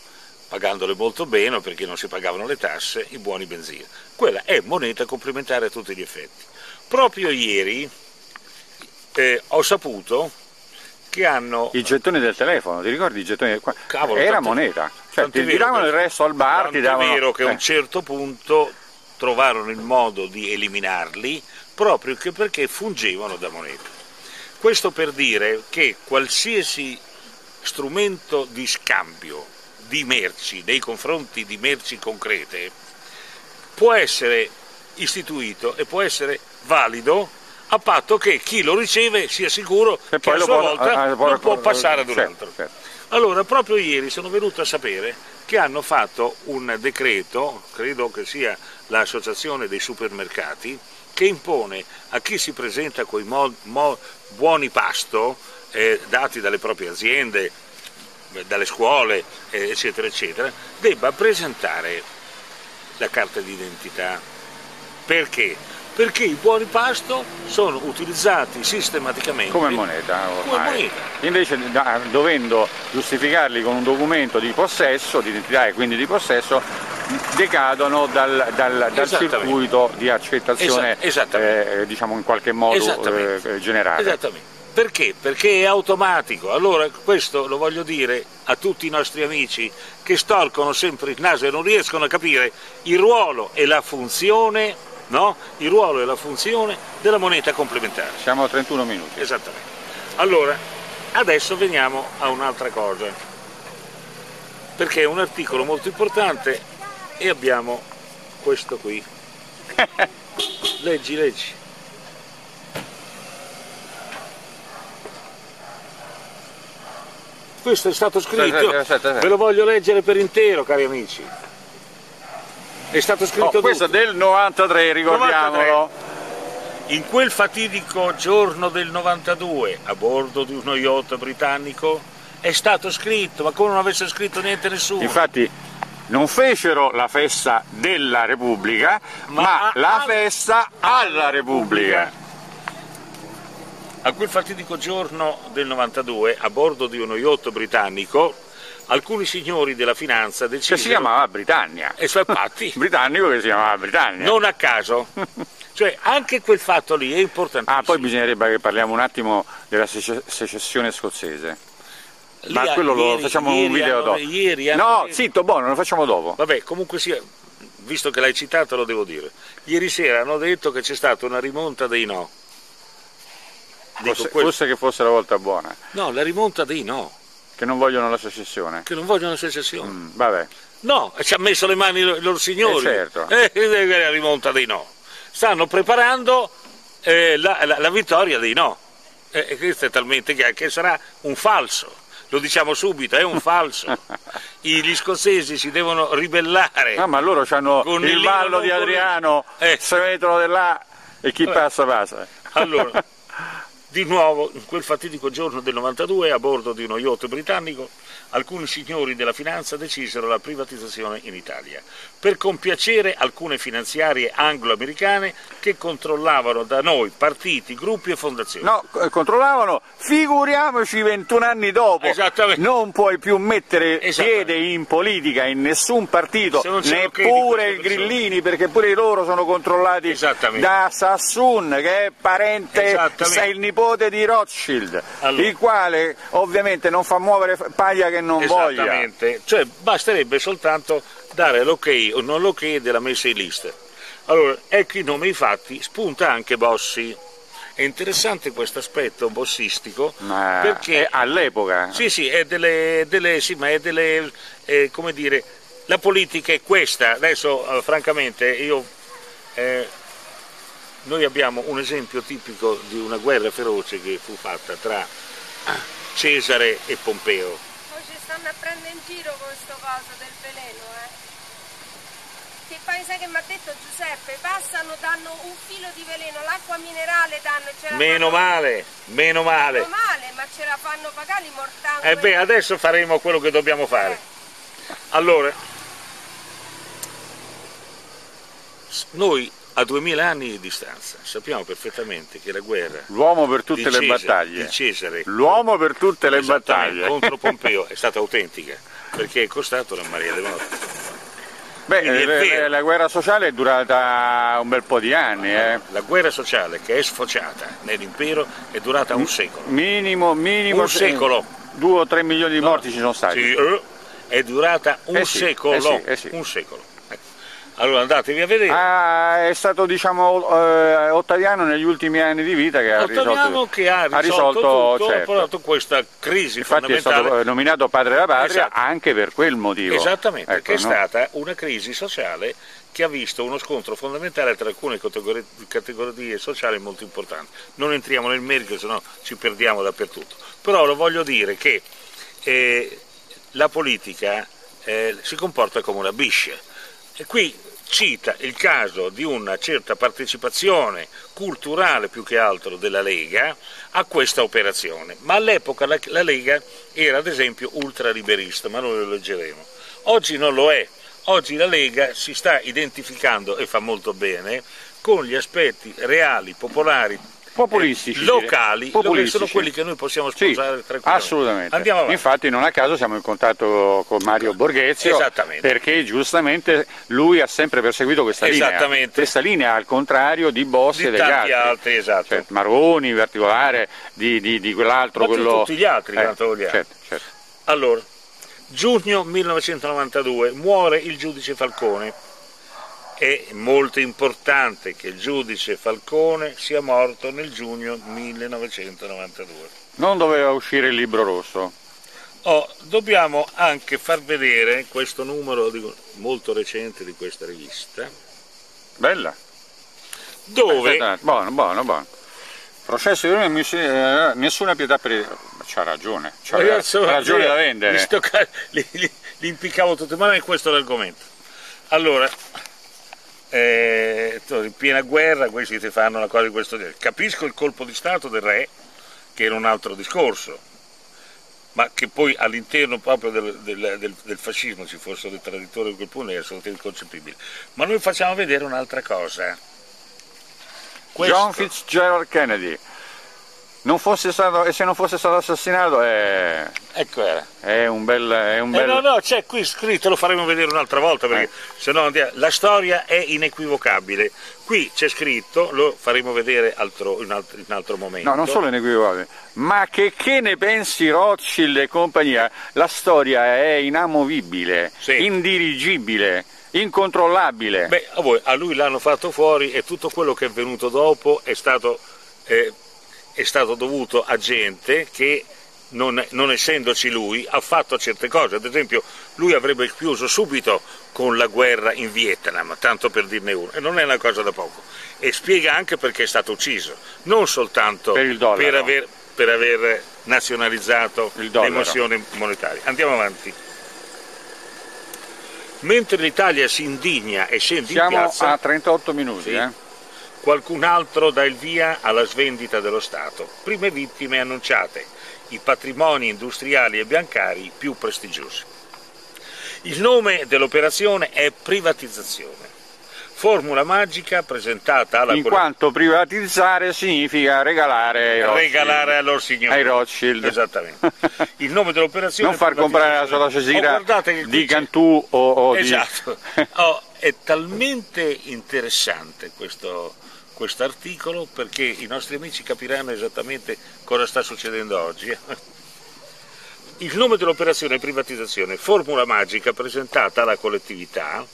pagandole molto bene perché non si pagavano le tasse, i buoni benzina. Quella è moneta complementare a tutti gli effetti. Proprio ieri eh, ho saputo che hanno... I gettoni del telefono, ti ricordi i gettoni del... Cavolo, Era tanto, moneta, cioè ti davano il resto al bar, ti davano... È vero che a un eh. certo punto trovarono il modo di eliminarli proprio perché fungevano da moneta. Questo per dire che qualsiasi strumento di scambio di merci nei confronti di merci concrete può essere istituito e può essere valido a patto che chi lo riceve sia sicuro e che a sua può, volta a, a, non può passare ad un certo, altro. Certo. Allora, proprio ieri sono venuto a sapere che hanno fatto un decreto, credo che sia l'associazione dei supermercati, che impone a chi si presenta con i buoni pasto eh, dati dalle proprie aziende, dalle scuole, eh, eccetera, eccetera, debba presentare la carta d'identità. Perché? perché i buoni pasto sono utilizzati sistematicamente come moneta. Come moneta. Invece dovendo giustificarli con un documento di possesso, di identità e quindi di possesso, decadono dal, dal, dal circuito di accettazione eh, diciamo in qualche modo eh, generale. Esattamente. Perché? Perché è automatico. Allora questo lo voglio dire a tutti i nostri amici che storcono sempre il naso e non riescono a capire il ruolo e la funzione no? il ruolo e la funzione della moneta complementare. Siamo a 31 minuti. Esattamente. Allora, adesso veniamo a un'altra cosa, perché è un articolo molto importante e abbiamo questo qui. leggi, leggi. Questo è stato scritto, ve lo voglio leggere per intero, cari amici. È stato scritto oh, questo è del 93 ricordiamolo. 93. in quel fatidico giorno del 92 a bordo di uno yacht britannico è stato scritto ma come non avesse scritto niente nessuno. Infatti non fecero la festa della Repubblica ma, ma la festa alla Repubblica a quel fatidico giorno del 92 a bordo di uno yacht britannico alcuni signori della finanza decisero... Che si chiamava Britannia. E sono infatti... Britannico che si chiamava Britannia. Non a caso. cioè anche quel fatto lì è importantissimo. Ah, poi bisognerebbe che parliamo un attimo della secessione scozzese. Lì, Ma quello ieri, lo facciamo un video hanno, dopo. Ieri no, zitto, buono, lo facciamo dopo. Vabbè, comunque sia, visto che l'hai citato lo devo dire. Ieri sera hanno detto che c'è stata una rimonta dei no. Forse, forse che fosse la volta buona. No, la rimonta dei no. Che non vogliono la secessione? Che non vogliono la secessione. Mm, vabbè. No, ci ha messo le mani i loro signori. Eh certo. Eh, la rimonta dei no. Stanno preparando eh, la, la, la, vittoria dei no. Eh, e questo è talmente chiaro che sarà un falso. Lo diciamo subito, è un falso. I, gli scozzesi si devono ribellare. No, ma loro hanno il vallo di Adriano, eh. se mettono di là e chi Vabbè. passa passa. Allora, Di nuovo, in quel fatidico giorno del 92, a bordo di uno yacht britannico, alcuni signori della finanza decisero la privatizzazione in Italia, per compiacere alcune finanziarie anglo-americane che controllavano da noi partiti, gruppi e fondazioni. No, controllavano, figuriamoci 21 anni dopo, non puoi più mettere piede in politica in nessun partito, neppure i grillini, perché pure loro sono controllati da Sassoon, che è parente, sei il nipote di Rothschild, allora. il quale ovviamente non fa muovere paglia che non voglia. Esattamente, cioè basterebbe soltanto dare l'ok o non l'ok della messa in lista. Allora, ecco i nomi infatti, spunta anche Bossi. È interessante questo aspetto bossistico ma perché all'epoca. Sì, sì, è delle, delle, sì, ma è delle, eh, come dire, la politica è questa. Adesso, eh, francamente, io, eh, noi abbiamo un esempio tipico di una guerra feroce che fu fatta tra Cesare e Pompeo stanno a prendere in giro con questo coso del. Poi sai che mi ha detto Giuseppe, passano, danno un filo di veleno, l'acqua minerale danno e Meno fanno... male, meno male. Meno male, ma ce la fanno pagare i mortanti. Eh beh, adesso faremo quello che dobbiamo fare. Eh. Allora, noi a duemila anni di distanza. Sappiamo perfettamente che la guerra l'uomo per tutte le Cesare, battaglie di Cesare l'uomo per tutte le battaglie contro Pompeo è stata autentica perché è costato la Maria de Morte. Beh, la, la guerra sociale è durata un bel po' di anni. Eh. La guerra sociale che è sfociata nell'impero è durata un secolo. Minimo, minimo un secolo. Due o tre milioni di morti no, ci sono stati. Sì, eh, è durata un eh sì, secolo. Eh sì, eh sì. un secolo. Allora andatevi a vedere. Ah, è stato diciamo eh, Ottaviano negli ultimi anni di vita che ha risolto, che ha risolto, ha risolto tutto, certo. ha portato questa crisi Infatti è stato nominato padre della patria esatto. anche per quel motivo. Esattamente, ecco, che è no? stata una crisi sociale che ha visto uno scontro fondamentale tra alcune categorie, categorie sociali molto importanti. Non entriamo nel merito, se no ci perdiamo dappertutto. Però lo voglio dire che eh, la politica eh, si comporta come una biscia. E qui cita il caso di una certa partecipazione culturale più che altro della Lega a questa operazione, ma all'epoca la, la Lega era ad esempio ultraliberista, ma noi lo leggeremo. Oggi non lo è, oggi la Lega si sta identificando, e fa molto bene, con gli aspetti reali, popolari, populistici, locali, populistici. sono quelli che noi possiamo sposare sì, tranquillamente. Assolutamente. Infatti non a caso siamo in contatto con Mario Borghezio perché giustamente lui ha sempre perseguito questa linea. Questa linea al contrario di Bossi e degli altri. altri esatto. cioè, Maroni in particolare, di, di, di quell'altro. Quello... tutti gli altri, eh, certo, certo. Allora, giugno 1992 muore il giudice Falcone è molto importante che il giudice Falcone sia morto nel giugno 1992. Non doveva uscire il libro rosso. Oh, dobbiamo anche far vedere questo numero di, molto recente di questa rivista. Bella. Dove... Buono, buono, buono. Processo di eh, nessuna pietà per il... C'ha ragione, c'ha ragione da vendere. Li, li, li impiccavo tutti, ma non è questo l'argomento. Allora, eh, in piena guerra questi ti fanno una cosa di questo genere. Capisco il colpo di Stato del re, che era un altro discorso, ma che poi all'interno proprio del, del, del, del, fascismo ci fossero dei traditori di quel punto è assolutamente inconcepibile. Ma noi facciamo vedere un'altra cosa. Questo... John Fitzgerald Kennedy non stato, e se non fosse stato assassinato è, ecco era. è un bel... È un bel... Eh no, no, c'è qui scritto, lo faremo vedere un'altra volta perché eh. se no la storia è inequivocabile. Qui c'è scritto, lo faremo vedere altro, in, altro, in, altro, momento. No, non solo inequivocabile, ma che, che ne pensi Rothschild e compagnia, la storia è inamovibile, sì. indirigibile incontrollabile. Beh, a, voi, a lui l'hanno fatto fuori e tutto quello che è venuto dopo è stato eh, è stato dovuto a gente che non, non, essendoci lui, ha fatto certe cose. Ad esempio, lui avrebbe chiuso subito con la guerra in Vietnam, tanto per dirne uno, e non è una cosa da poco. E spiega anche perché è stato ucciso, non soltanto per, per, aver, per aver, nazionalizzato l'emozione monetaria. Andiamo avanti. Mentre l'Italia si indigna e scende Siamo in piazza... Siamo a 38 minuti, sì, eh? Qualcun altro dà il via alla svendita dello Stato. Prime vittime annunciate, i patrimoni industriali e bancari più prestigiosi. Il nome dell'operazione è privatizzazione. Formula magica presentata alla... In quanto privatizzare significa regalare ai Rothschild. Regalare a loro signori. Ai Rothschild. Esattamente. Il nome dell'operazione... non far comprare la sola cesira oh, di Cantù o, o esatto. di... Oh, è talmente interessante questo, questo articolo perché i nostri amici capiranno esattamente cosa sta succedendo oggi. Il nome dell'operazione privatizzazione Formula Magica presentata alla collettività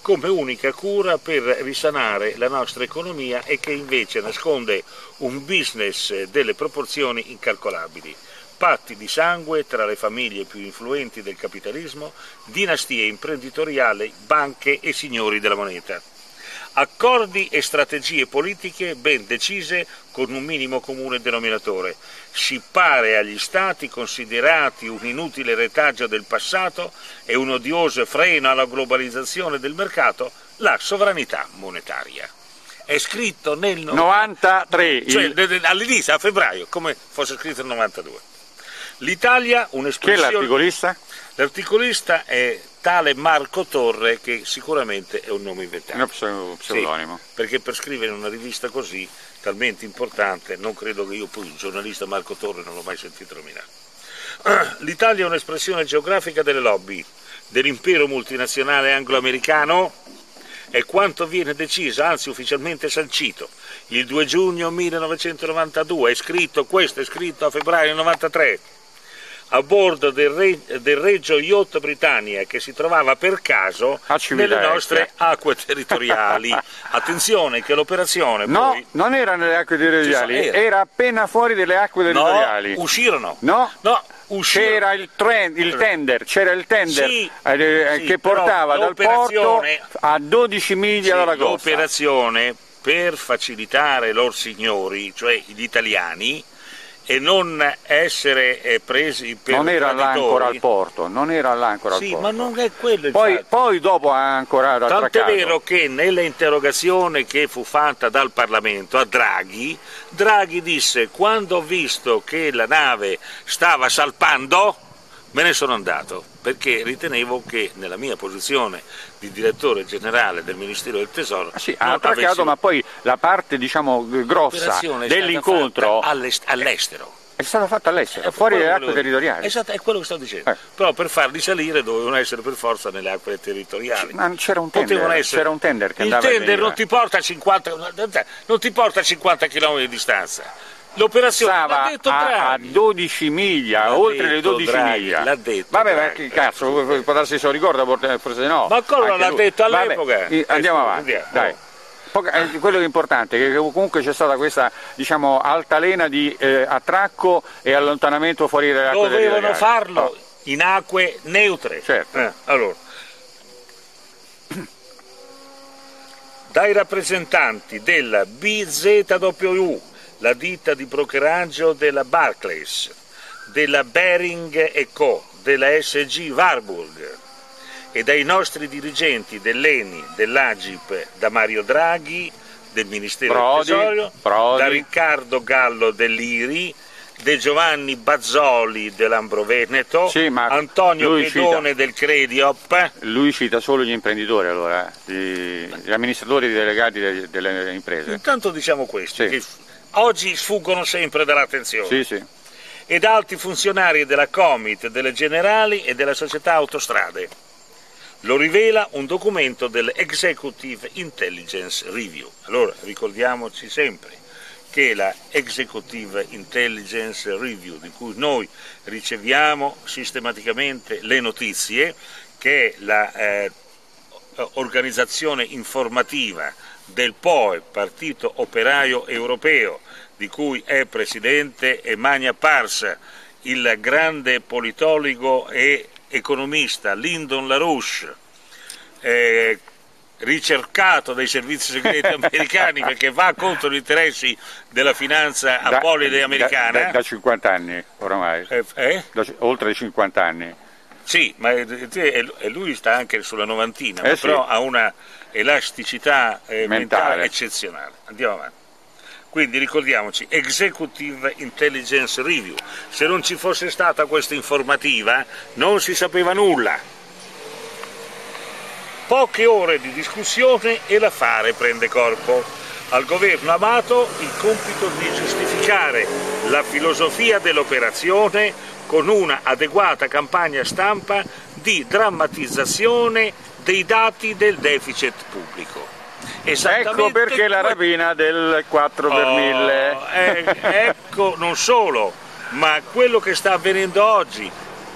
come unica cura per risanare la nostra economia e che invece nasconde un business delle proporzioni incalcolabili. Patti di sangue tra le famiglie più influenti del capitalismo, dinastie imprenditoriali, banche e signori della moneta accordi e strategie politiche ben decise con un minimo comune denominatore. Si pare agli Stati considerati un inutile retaggio del passato e un odioso freno alla globalizzazione del mercato la sovranità monetaria. È scritto nel 93, cioè il... all'inizio, a febbraio, come fosse scritto nel 92. L'Italia, un'espressione... Chi è l'articolista? L'articolista è tale Marco Torre che sicuramente è un nome inventato. Un pseudonimo. Sì, perché per scrivere una rivista così, talmente importante, non credo che io poi il giornalista Marco Torre non l'ho mai sentito nominare. L'Italia è un'espressione geografica delle lobby, dell'impero multinazionale anglo-americano è quanto viene deciso, anzi ufficialmente sancito, il 2 giugno 1992, è scritto, questo è scritto a febbraio 93, a bordo del, Re, del Reggio Yacht Britannia che si trovava per caso nelle nostre acque territoriali. Attenzione che l'operazione No, poi... non era nelle acque territoriali, era. era. appena fuori dalle acque territoriali. No, uscirono. No, no c'era il, il, tender, c'era il tender sì, eh, sì, che portava dal porto a 12 miglia sì, dalla costa. L'operazione per facilitare loro signori, cioè gli italiani, e non essere eh, presi per non era l'ancora al porto non era l'ancora sì, al porto. ma non è quello poi, poi dopo ha ancorato tant'è vero che nell'interrogazione che fu fatta dal Parlamento a Draghi Draghi disse quando ho visto che la nave stava salpando me ne sono andato perché ritenevo che nella mia posizione di direttore generale del Ministero del Tesoro ah sì, ha attraccato avessimo... ma poi la parte diciamo grossa dell'incontro all'estero è stata fatta all'estero, fuori dalle acque territoriali. Esatto, è quello che sto dicendo. Eh. Però per farli salire dovevano essere per forza nelle acque territoriali. Ma c'era un tender, essere... un tender che Il andava tender non ti porta a 50, non ti porta a 50 km di distanza L'operazione stava a, a, 12 miglia, oltre le 12 Draghi, miglia. L'ha detto. Vabbè, ma che cazzo, può darsi se lo ricorda, forse no. Ma quello l'ha detto all'epoca. Andiamo avanti, dai. Eh, quello che è importante è che comunque c'è stata questa diciamo, altalena di eh, attracco e allontanamento fuori dalle acque Dovevano farlo oh. in acque neutre. Certo. Eh, allora. Dai rappresentanti della BZWU la ditta di brokeraggio della Barclays, della Bering Co., della SG Warburg e dai nostri dirigenti dell'ENI, dell'Agip, da Mario Draghi, del Ministero Prodi, del Tesoro, Prodi. da Riccardo Gallo dell'IRI, De Giovanni Bazzoli dell'Ambro Veneto, sì, Antonio Pedone cita, del Crediop. Lui cita solo gli imprenditori allora, gli, gli amministratori delegati delle, delle imprese. Intanto diciamo questo, sì. che oggi sfuggono sempre dall'attenzione. Sì, sì. Ed alti funzionari della Comit, delle Generali e della società Autostrade. Lo rivela un documento dell'Executive Intelligence Review. Allora, ricordiamoci sempre che la Executive Intelligence Review, di cui noi riceviamo sistematicamente le notizie, che è l'organizzazione eh, informativa del POE, Partito Operaio Europeo, di cui è presidente Emania Parsa, il grande politologo e economista Lyndon LaRouche, eh, ricercato dai servizi segreti americani perché va contro gli interessi della finanza apolide americana. Da, da, da 50 anni oramai, eh, eh? Da, oltre 50 anni. Sì, ma lui sta anche sulla novantina, eh però sì. ha una elasticità eh, mentale. mentale eccezionale. Andiamo avanti. Quindi ricordiamoci, Executive Intelligence Review. Se non ci fosse stata questa informativa non si sapeva nulla. Poche ore di discussione e l'affare prende corpo. Al governo Amato il compito di giustificare la filosofia dell'operazione con una adeguata campagna stampa di drammatizzazione dei dati del deficit pubblico. Ecco perché la rapina del 4 per 1000. Oh, eh, ecco, non solo, ma quello che sta avvenendo oggi,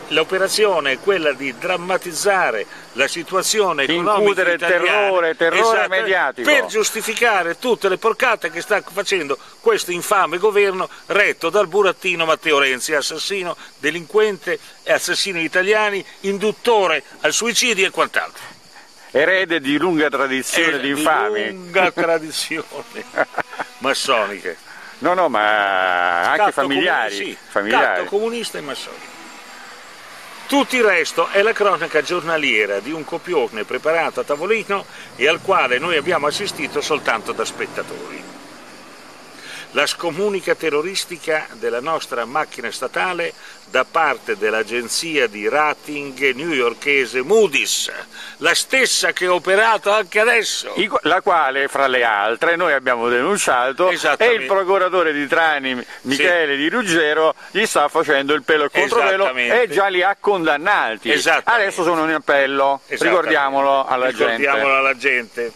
l'operazione è quella di drammatizzare la situazione economica Incutere italiana terrore, terrore esatto, mediatico per giustificare tutte le porcate che sta facendo questo infame governo retto dal burattino Matteo Renzi, assassino, delinquente e assassino italiani, induttore al suicidio e quant'altro erede di lunga tradizione di infami. Lunga tradizione massoniche. No, no, ma anche Catto familiari. Comuni, sì. familiari. Catto comunista e massonico. Tutto il resto è la cronaca giornaliera di un copione preparato a tavolino e al quale noi abbiamo assistito soltanto da spettatori. la scomunica terroristica della nostra macchina statale da parte dell'agenzia di rating newyorkese Moody's, la stessa che ha operato anche adesso. La quale, fra le altre, noi abbiamo denunciato e il procuratore di Trani, Michele sì. Di Ruggero, gli sta facendo il pelo e contropelo e già li ha condannati. Adesso sono in appello, ricordiamolo alla Ricordiamolo gente. Alla gente.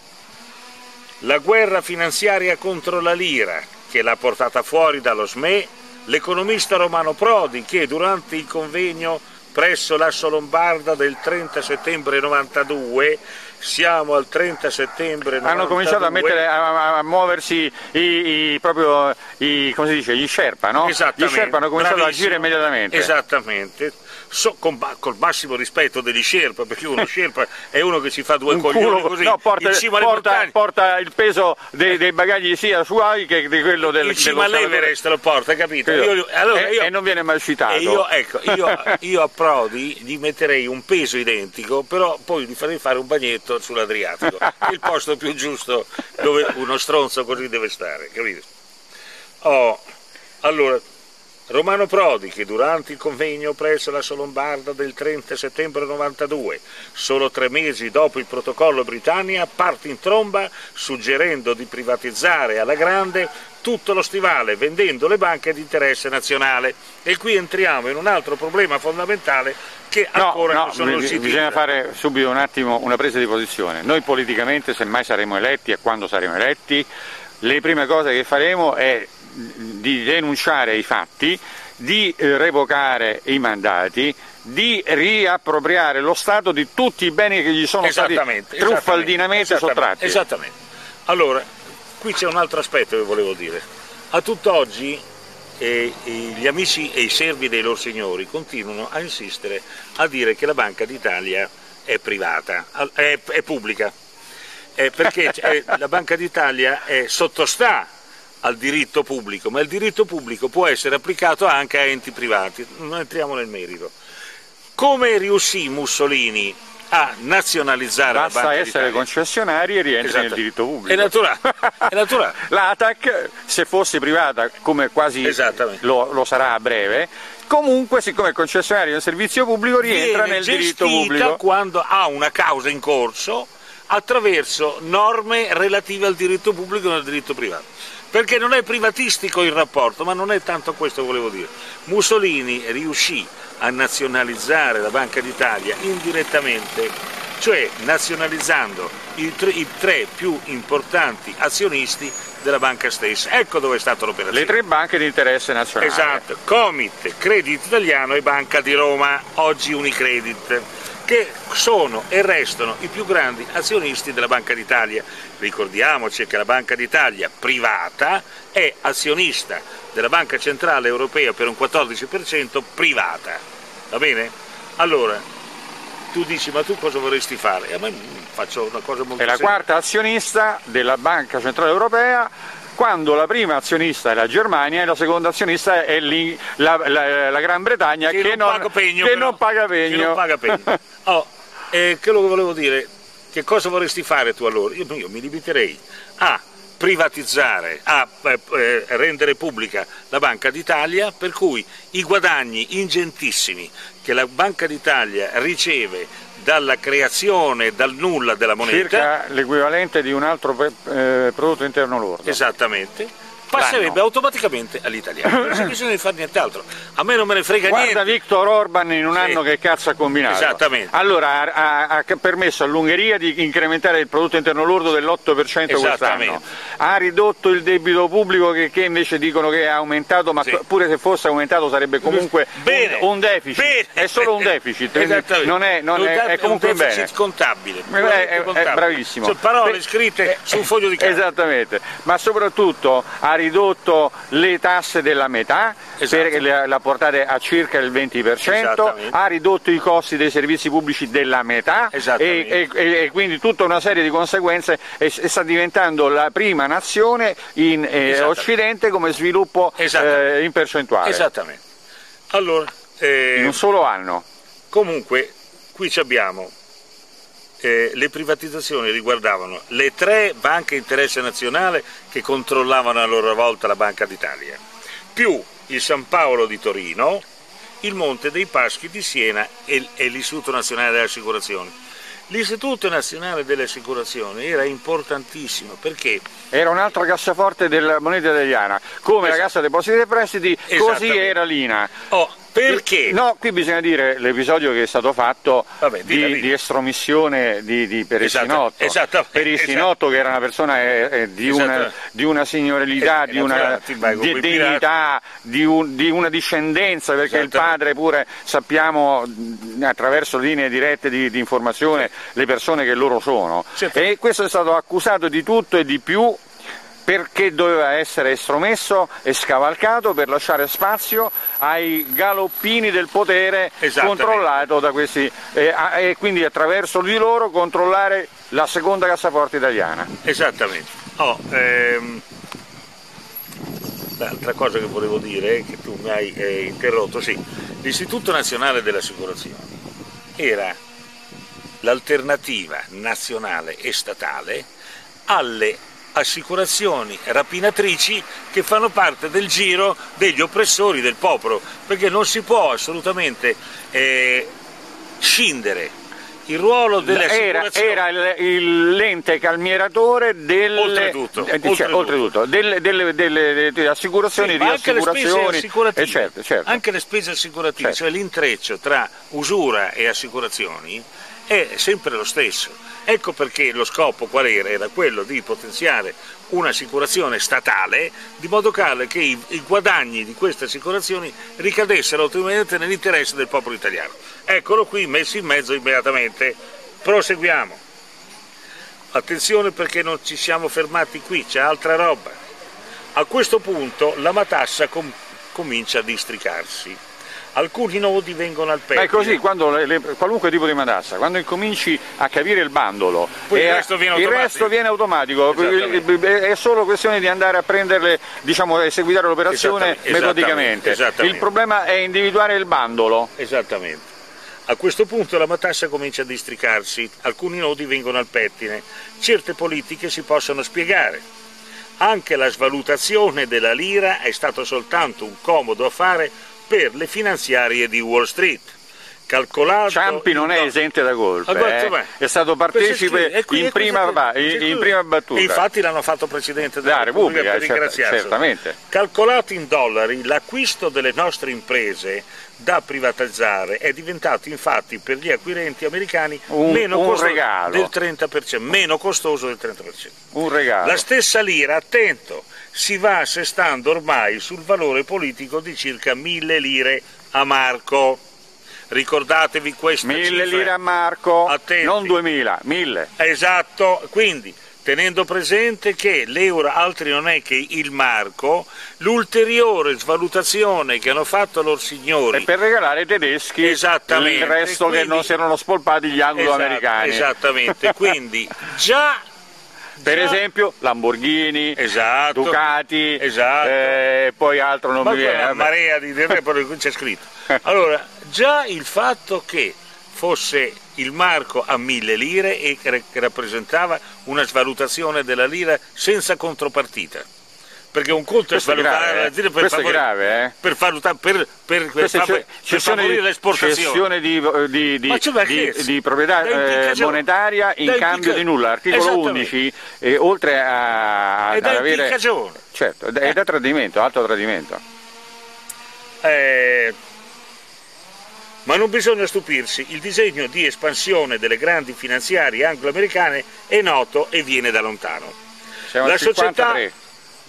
La guerra finanziaria contro la lira, che l'ha portata fuori dallo SME, l'economista Romano Prodi che durante il convegno presso l'Asso Lombarda del 30 settembre 92 siamo al 30 settembre 92. hanno cominciato a, mettere, a, a muoversi i, i, proprio i, come si dice, gli Sherpa no? gli Sherpa hanno cominciato ad agire immediatamente esattamente so, con, col massimo rispetto degli Sherpa, perché uno Sherpa è uno che si fa due un coglioni così, no, porta, porta, porta, il peso dei, dei, bagagli sia suoi che di quello del In cima all'Everest lo porta, capito? Io, allora, io, e, e, non viene mai citato. Io, ecco, io, io, a Prodi gli metterei un peso identico, però poi gli farei fare un bagnetto sull'Adriatico, il posto più giusto dove uno stronzo così deve stare, capito? Oh, allora, Romano Prodi, che durante il convegno presso la Solombarda del 30 settembre 92, solo tre mesi dopo il protocollo Britannia, parte in tromba suggerendo di privatizzare alla grande tutto lo stivale, vendendo le banche di interesse nazionale. E qui entriamo in un altro problema fondamentale che ancora no, non sono riusciti. Bisogna fare subito un attimo una presa di posizione. Noi politicamente, se mai saremo eletti e quando saremo eletti, le prime cose che faremo è di denunciare i fatti, di eh, revocare i mandati, di riappropriare lo Stato di tutti i beni che gli sono stati truffaldinamente sottratti. Esattamente. Allora, qui c'è un altro aspetto che volevo dire. A tutt'oggi eh, gli amici e i servi dei loro signori continuano a insistere a dire che la Banca d'Italia è privata, è, è pubblica, eh, perché eh, la Banca d'Italia sottostà al diritto pubblico, ma il diritto pubblico può essere applicato anche a enti privati, non entriamo nel merito. Come riuscì Mussolini a nazionalizzare Basta la Banca essere concessionari e rientri esatto. nel diritto pubblico. È naturale. È naturale. L'ATAC, se fosse privata, come quasi lo, lo, sarà a breve, comunque siccome è concessionario del servizio pubblico rientra Viene nel diritto pubblico. quando ha una causa in corso attraverso norme relative al diritto pubblico e al diritto privato perché non è privatistico il rapporto, ma non è tanto questo che volevo dire. Mussolini riuscì a nazionalizzare la Banca d'Italia indirettamente, cioè nazionalizzando i tre, i tre, più importanti azionisti della banca stessa. Ecco dove è stata l'operazione. Le tre banche di interesse nazionale. Esatto, Comit, Credit Italiano e Banca di Roma, oggi Unicredit che sono e restano i più grandi azionisti della Banca d'Italia. Ricordiamoci che la Banca d'Italia privata è azionista della Banca Centrale Europea per un 14% privata. Va bene? Allora, tu dici ma tu cosa vorresti fare? A me faccio una cosa molto semplice. È la quarta azionista della Banca Centrale Europea quando la prima azionista è la Germania e la seconda azionista è la, la, la, Gran Bretagna che, che, non, paga pegno, che non, paga pegno. Che non paga pegno. oh, eh, quello che volevo dire, che cosa vorresti fare tu allora? Io, io mi limiterei a privatizzare, a eh, eh, rendere pubblica la Banca d'Italia, per cui i guadagni ingentissimi che la Banca d'Italia riceve dalla creazione dal nulla della moneta. Circa l'equivalente di un altro eh, prodotto interno lordo. Esattamente passerebbe automaticamente all'italiano, non c'è bisogno di fare nient'altro. A me non me ne frega Guarda niente. Guarda Victor Orban in un sì. anno che cazzo ha combinato. Esattamente. Allora ha, ha, permesso all'Ungheria di incrementare il prodotto interno lordo dell'8% quest'anno. Ha ridotto il debito pubblico che, che, invece dicono che è aumentato, ma sì. pure se fosse aumentato sarebbe comunque bene, un, un, deficit. Bene. È solo un deficit, non è, non è, è comunque un deficit bene. contabile. È, è, è bravissimo. Cioè, parole scritte su un foglio di carta. Esattamente, ma soprattutto ha ridotto le tasse della metà, esatto. per le, la portate a circa il 20%, ha ridotto i costi dei servizi pubblici della metà e, e, e, quindi tutta una serie di conseguenze e, e sta diventando la prima nazione in eh, Occidente come sviluppo eh, in percentuale. Esattamente. Allora, eh, in un solo anno. Comunque, qui abbiamo eh, le privatizzazioni riguardavano le tre banche interesse nazionale che controllavano a loro volta la Banca d'Italia, più il San Paolo di Torino, il Monte dei Paschi di Siena e, e l'Istituto Nazionale delle Assicurazioni. L'Istituto Nazionale delle Assicurazioni era importantissimo perché... Era un'altra cassaforte della moneta italiana, come esatto. la Cassa Depositi e Prestiti, così era l'INA. Oh, perché? No, qui bisogna dire l'episodio che è stato fatto Vabbè, di, di, estromissione di, di Perissinotto. Esatto, Perissinotto che era una persona eh, eh di, una, di, una, signorilità, di una dignità, di, un, di, una discendenza, perché il padre pure sappiamo attraverso linee dirette di, informazione le persone che loro sono. E questo è stato accusato di tutto e di più perché doveva essere estromesso e scavalcato per lasciare spazio ai galoppini del potere controllato da questi e, e, quindi attraverso di loro controllare la seconda cassaforte italiana. Esattamente. Oh, ehm, l'altra cosa che volevo dire che tu mi hai eh, interrotto, sì, l'Istituto Nazionale delle Assicurazioni era l'alternativa nazionale e statale alle assicurazioni rapinatrici che fanno parte del giro degli oppressori del popolo, perché non si può assolutamente eh, scindere il ruolo delle assicurazioni era, era l'ente calmieratore delle, oltretutto, eh, cioè, oltretutto delle, delle, delle, assicurazioni, sì, di assicurazioni assicurative, eh, certo, certo. anche le spese assicurative, certo. cioè l'intreccio tra usura e assicurazioni è sempre lo stesso. Ecco perché lo scopo qual era? Era quello di potenziare un'assicurazione statale di modo tale che i, i, guadagni di queste assicurazioni ricadessero automaticamente nell'interesse del popolo italiano. Eccolo qui messo in mezzo immediatamente. Proseguiamo. Attenzione perché non ci siamo fermati qui, c'è altra roba. A questo punto la matassa com comincia a districarsi alcuni nodi vengono al pettine. Ma è così, le, le, qualunque tipo di matassa, quando incominci a capire il bandolo, Poi il resto viene automatico, resto viene automatico. è solo questione di andare a prenderle, diciamo, eseguire l'operazione metodicamente. Esattamente. Il problema è individuare il bandolo. Esattamente. A questo punto la matassa comincia a districarsi, alcuni nodi vengono al pettine, certe politiche si possono spiegare. Anche la svalutazione della lira è stato soltanto un comodo affare per le finanziarie di Wall Street. Calcolato Ciampi non è esente da colpa, eh? è stato partecipe in prima, in, in prima, battuta. Infatti l'hanno fatto Presidente della, Repubblica, Repubblica per certamente. Calcolato in dollari, l'acquisto delle nostre imprese da privatizzare è diventato infatti per gli acquirenti americani un, meno, un costoso del 30%, meno costoso del 30%. Un regalo. La stessa lira, attento, si va assestando ormai sul valore politico di circa mille lire a marco. Ricordatevi queste mille cifre. lire a marco, Attenti. non duemila, mille. Esatto, quindi tenendo presente che l'euro altri non è che il marco, l'ulteriore svalutazione che hanno fatto loro signori... E per regalare ai tedeschi il resto quindi, che non si erano spolpati gli anglo-americani. Esatto, esattamente, quindi già per esempio Lamborghini, esatto, Ducati, esatto. Eh, poi altro non Ma mi viene. Una marea di qui c'è scritto. Allora, già il fatto che fosse il marco a mille lire e che rappresentava una svalutazione della lira senza contropartita perché un conto è svalutare l'azienda eh. per, favore, grave, eh? per, valutare, per, per, per, fav favorire l'esportazione di, di, di, di, di proprietà eh, monetaria in cambio di nulla. Articolo 11, eh, oltre a, ad avere... Certo, è da eh. tradimento, alto tradimento. Eh, ma non bisogna stupirsi, il disegno di espansione delle grandi finanziarie anglo-americane è noto e viene da lontano. Siamo La società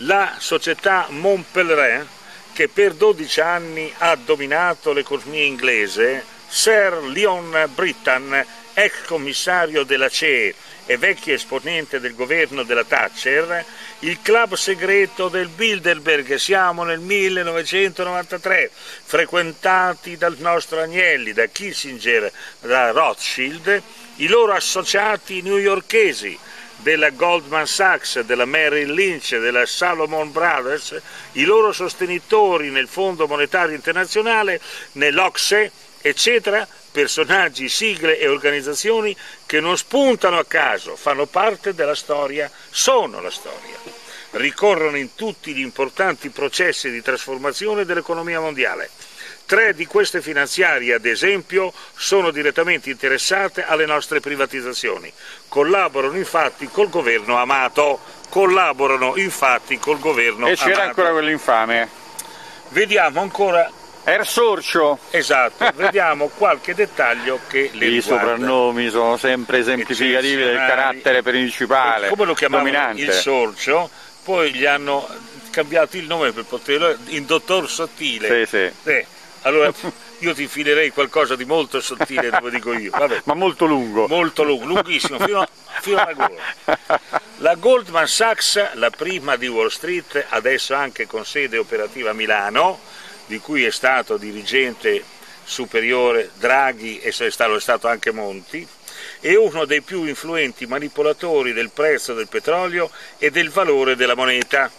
la società Montpellier, che per 12 anni ha dominato l'economia inglese, Sir Leon Brittan, ex commissario della CE e vecchio esponente del governo della Thatcher, il club segreto del Bilderberg, siamo nel 1993, frequentati dal nostro Agnelli, da Kissinger, da Rothschild, i loro associati newyorkesi, della Goldman Sachs, della Merrill Lynch, della Salomon Brothers, i loro sostenitori nel Fondo Monetario Internazionale, nell'Ocse, eccetera, personaggi, sigle e organizzazioni che non spuntano a caso, fanno parte della storia, sono la storia. Ricorrono in tutti gli importanti processi di trasformazione dell'economia mondiale. Tre di queste finanziarie, ad esempio, sono direttamente interessate alle nostre privatizzazioni. Collaborano infatti col governo Amato. Collaborano infatti col governo Amato. E c'era ancora quell'infame. Vediamo ancora Er Sorcio. Esatto, vediamo qualche dettaglio che le I riguarda. soprannomi sono sempre esemplificativi del carattere principale, Come lo chiamavano dominante. il Sorcio, poi gli hanno cambiato il nome per poterlo, in Dottor Sottile. Sì, sì. Eh, allora io ti infilerei qualcosa di molto sottile dove dico io. Vabbè. Ma molto lungo. Molto lungo, lunghissimo, fino, a, fino alla gola. La Goldman Sachs, la prima di Wall Street, adesso anche con sede operativa a Milano, di cui è stato dirigente superiore Draghi e è stato anche Monti, è uno dei più influenti manipolatori del prezzo del petrolio e del valore della moneta.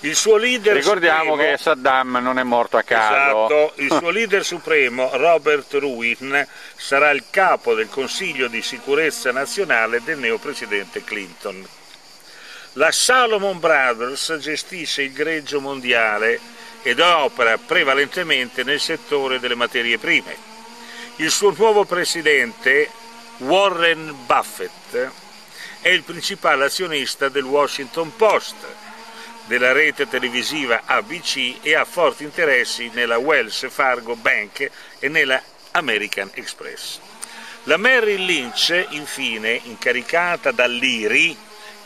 Il suo leader Ricordiamo supremo, che Saddam non è morto a caso. Esatto, il suo leader supremo, Robert Ruin, sarà il capo del Consiglio di sicurezza nazionale del neopresidente Clinton. La Salomon Brothers gestisce il greggio mondiale ed opera prevalentemente nel settore delle materie prime. Il suo nuovo presidente, Warren Buffett, è il principale azionista del Washington Post, della rete televisiva ABC e ha forti interessi nella Wells Fargo Bank e nella American Express. La Merrill Lynch, infine, incaricata dall'IRI,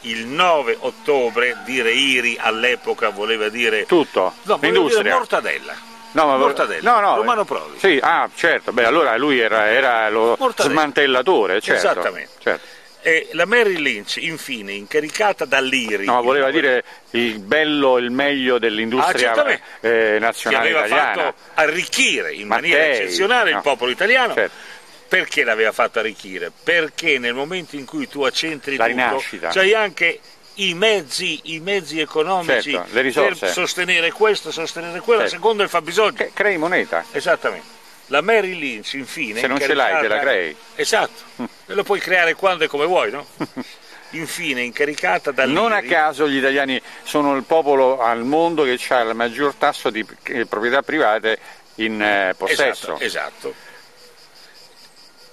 il 9 ottobre, dire IRI all'epoca voleva dire... Tutto, no, l'industria. Dire mortadella. No, ma mortadella. No, no, Romano Prodi. Sì, ah, certo, beh, allora lui era, era lo Mortadella. smantellatore, certo. Esattamente. certo. E la Merrill Lynch, infine, incaricata dall'IRI... No, voleva dire il bello e il meglio dell'industria ah, eh, nazionale che aveva italiana. fatto arricchire in Mattei, maniera eccezionale no. il popolo italiano. Certo. Perché l'aveva fatto arricchire? Perché nel momento in cui tu accentri La tutto, rinascita. c'hai anche i mezzi, i mezzi economici Certo, per sostenere questo, sostenere quello, Certo. secondo il fabbisogno. Che crei moneta. Esattamente. La Merrill Lynch, infine. Se non ce l'hai, te la crei. Esatto. E lo puoi creare quando e come vuoi, no? Infine, incaricata dall'IRI. Non a caso gli italiani sono il popolo al mondo che ha il maggior tasso di eh, proprietà private in eh, possesso. Esatto, esatto.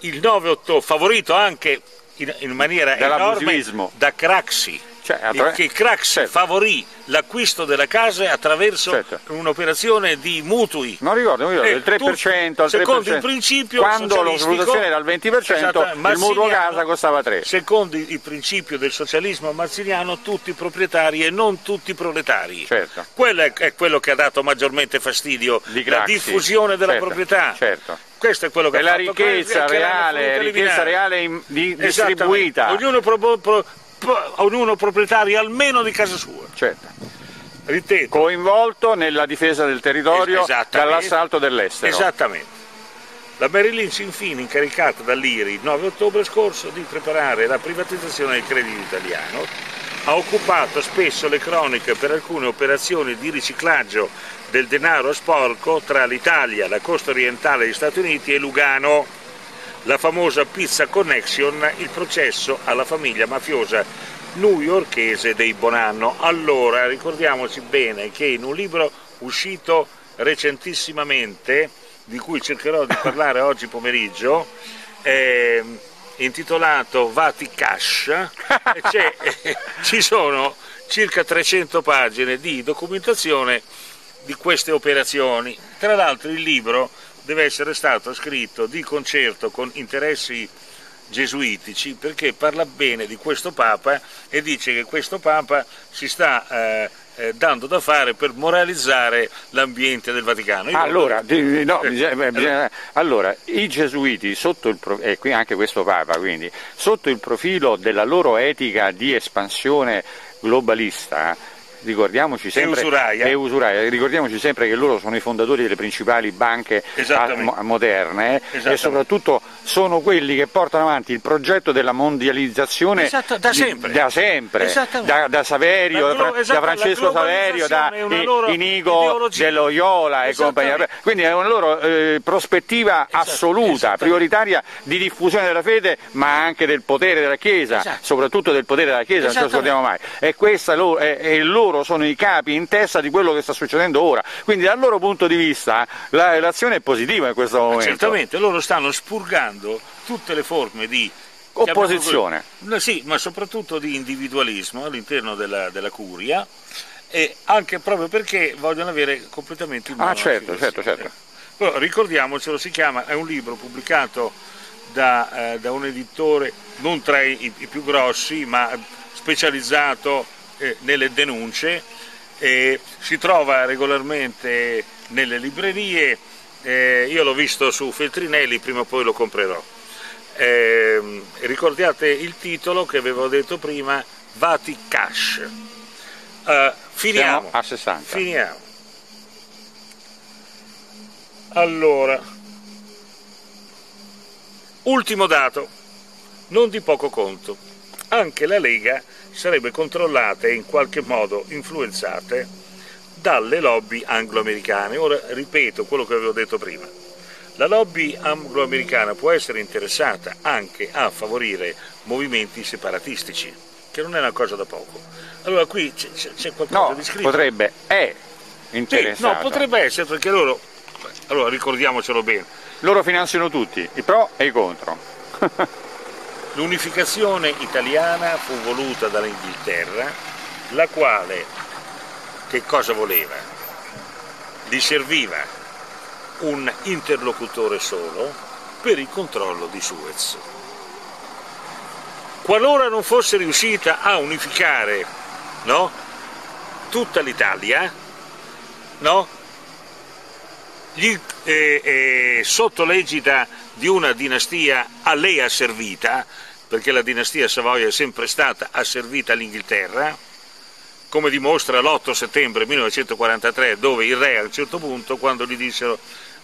Il 9 ottobre, favorito anche in, in maniera enorme da Craxi, Cioè, attra- che Craxi Certo. favorì l'acquisto della casa attraverso Certo. un'operazione di mutui. Non ricordo, non ricordo, Eh, il 3%, il 3%. secondo il principio Quando la socialistico- valutazione era al 20%, Esatto, il mutuo casa costava 3. Secondo il principio del socialismo mazziniano, tutti proprietari e non tutti proletari. Certo. Quello è, è quello che ha dato maggiormente fastidio, Di la diffusione della Certo, proprietà. certo. Questo è quello che È ha la fatto ricchezza che l'hanno reale, ricchezza reale in- di- distribuita. Ognuno, pro- pro- ognuno proprietario almeno di casa sua. Certo. Ripeto. Coinvolto nella difesa del territorio Es- dall'assalto dell'estero. Esattamente. La Merrill Lynch infine incaricata dall'IRI il 9 ottobre scorso di preparare la privatizzazione del credito italiano, ha occupato spesso le croniche per alcune operazioni di riciclaggio del denaro sporco tra l'Italia, la costa orientale degli Stati Uniti e Lugano. La famosa Pizza Connection, il processo alla famiglia mafiosa newyorkese dei Bonanno. Allora, ricordiamoci bene che in un libro uscito recentissimamente, di cui cercherò di parlare oggi pomeriggio, ehm, intitolato Vati Cash, e c'è- ci sono circa 300 pagine di documentazione di queste operazioni. Tra l'altro il libro deve essere stato scritto di concerto con interessi gesuitici perché parla bene di questo Papa e dice che questo Papa si sta eh, eh, dando da fare per moralizzare l'ambiente del Vaticano. Io- Allora, di- no, Eh, bisogna- bisogna- allora, i gesuiti, sotto il pro- e qui anche questo Papa, quindi, sotto il profilo della loro etica di espansione globalista, ricordiamoci sempre, e usuraia, ricordiamoci sempre che loro sono i fondatori delle principali banche moderne e Esattamente. soprattutto sono quelli che portano avanti il progetto della mondializzazione esatto, da sempre, da, sempre. Da, da, Saverio, da, esatto, da Francesco Saverio, da Inigo dell'Oiola e compagnia. Quindi è una loro eh, prospettiva esatto, assoluta, prioritaria di diffusione della fede, ma anche del potere della Chiesa, esatto. soprattutto del potere della Chiesa, non ce lo scordiamo mai. E, loro, e, e loro sono i capi in testa di quello che sta succedendo ora. Quindi dal loro punto di vista la relazione è positiva in questo momento. Certamente, loro stanno spurgando tutte le forme di opposizione. Sì, ma soprattutto di individualismo all'interno della, della, curia e anche proprio perché vogliono avere completamente il Ah certo, certo, certo. Però ricordiamocelo, si chiama, è un libro pubblicato da, eh, da un editore non tra i, i, più grossi ma specializzato eh, nelle denunce, eh, si trova regolarmente nelle librerie, eh, io l'ho visto su Feltrinelli, prima o poi lo comprerò. Eh, ricordiate il titolo che avevo detto prima, Vati Cash. Uh, finiamo. Siamo a 60. Finiamo. Allora, ultimo dato, non di poco conto. Anche la Lega sarebbe controllata e in qualche modo influenzata dalle lobby anglo-americane. Ora ripeto quello che avevo detto prima. La lobby anglo-americana può essere interessata anche a favorire movimenti separatistici, che non è una cosa da poco. Allora qui c'è qualcosa no, di scritto. potrebbe, è interessata. Sì, no, potrebbe essere perché loro, allora ricordiamocelo bene. Loro finanziano tutti, i pro e i contro. L'unificazione italiana fu voluta dall'Inghilterra, la quale che cosa voleva? Gli serviva un interlocutore solo per il controllo di Suez. Qualora non fosse riuscita a unificare no, tutta l'Italia, no, eh, eh, sotto l'egida di una dinastia a lei asservita, perché la dinastia Savoia è sempre stata asservita all'Inghilterra, come dimostra l'8 settembre 1943, dove il re a un certo punto, quando gli dissero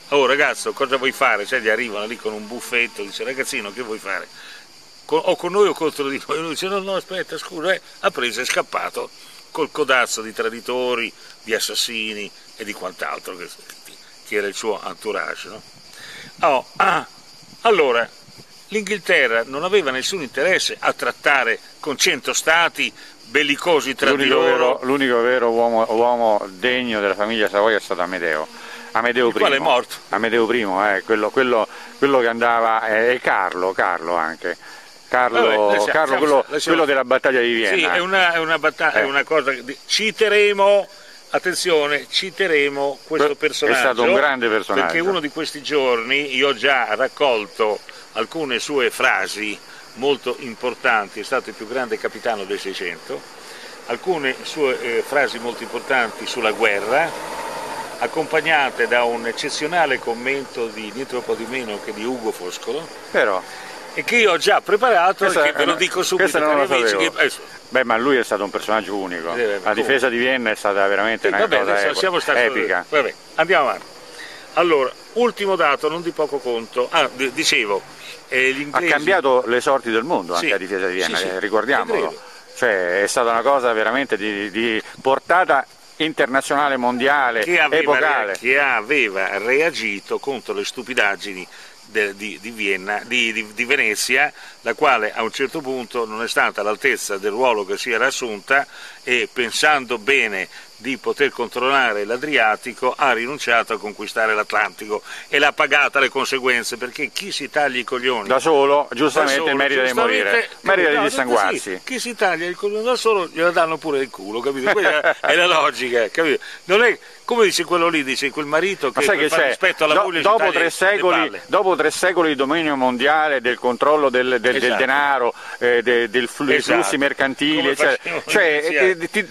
oh ragazzo cosa vuoi fare? Cioè gli arrivano lì con un buffetto, dice ragazzino che vuoi fare? O con noi o contro di noi? Lui dice no no aspetta scusa, eh. ha preso e scappato col codazzo di traditori, di assassini e di quant'altro che, che, era il suo entourage. No? Oh, ah, allora, l'Inghilterra non aveva nessun interesse a trattare con cento stati bellicosi tra l'unico di loro. l'unico vero uomo, uomo degno della famiglia Savoia è stato Amedeo Amedeo I. Quale è morto? Amedeo I, eh, quello, quello, quello, che andava, eh, e Carlo, Carlo anche. Carlo, Vabbè, siamo, Carlo quello, quello, della battaglia di Vienna. Sì, è una, è una, battaglia, eh. è una cosa che citeremo, attenzione, citeremo questo personaggio. È stato un grande personaggio. Perché uno di questi giorni io ho già raccolto alcune sue frasi molto importanti, è stato il più grande capitano del Seicento, alcune sue eh, frasi molto importanti sulla guerra, accompagnate da un eccezionale commento di niente po' di meno che di Ugo Foscolo. Però. E che io ho già preparato e che ve lo dico subito non lo amici. Che... Beh, ma lui è stato un personaggio unico. Eh, la difesa di Vienna è stata veramente sì, una vabbè, cosa epo... siamo stati... epica. Vabbè, andiamo avanti. Allora, ultimo dato, non di poco conto. Ah, dicevo. Ha cambiato le sorti del mondo anche sì, la difesa di Vienna, sì, eh, ricordiamolo. Cioè, è stata una cosa veramente di, di portata internazionale mondiale che aveva, epocale. che aveva reagito contro le stupidaggini de, di, di, Vienna, di, di, Venezia, la quale a un certo punto non è stata all'altezza del ruolo che si era assunta e pensando bene di poter controllare l'Adriatico ha rinunciato a conquistare l'Atlantico e l'ha pagata le conseguenze perché chi si taglia i coglioni da solo giustamente da solo, merita di morire merita di dissanguarsi sì, chi si taglia il coglione da solo glielo danno pure il culo capito? quella è la logica capito? non è come dice quello lì, dice quel marito che, che rispetto alla Do, moglie dopo tre, secoli, dopo tre secoli di dominio mondiale, del controllo del, del, esatto. del denaro, eh, de, del flu, esatto. dei flussi mercantili, cioè, cioè eh, ti,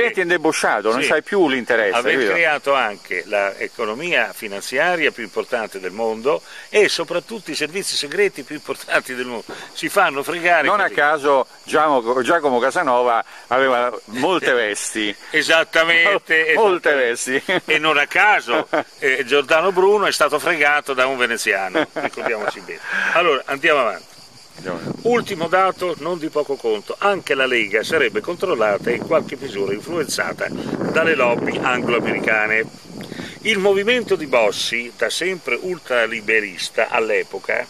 diventi, indebosciato, indebosciato, non sai più l'interesse. Aver capito? creato anche l'economia finanziaria più importante del mondo e soprattutto i servizi segreti più importanti del mondo. Si fanno fregare. Non così. a caso Giacomo, Giacomo Casanova aveva molte vesti. Esattamente molte vesti. E non a caso eh, Giordano Bruno è stato fregato da un veneziano, ricordiamoci bene. Allora, andiamo avanti. Ultimo dato non di poco conto, anche la Lega sarebbe controllata e in qualche misura influenzata dalle lobby anglo-americane. Il movimento di Bossi, da sempre ultraliberista all'epoca,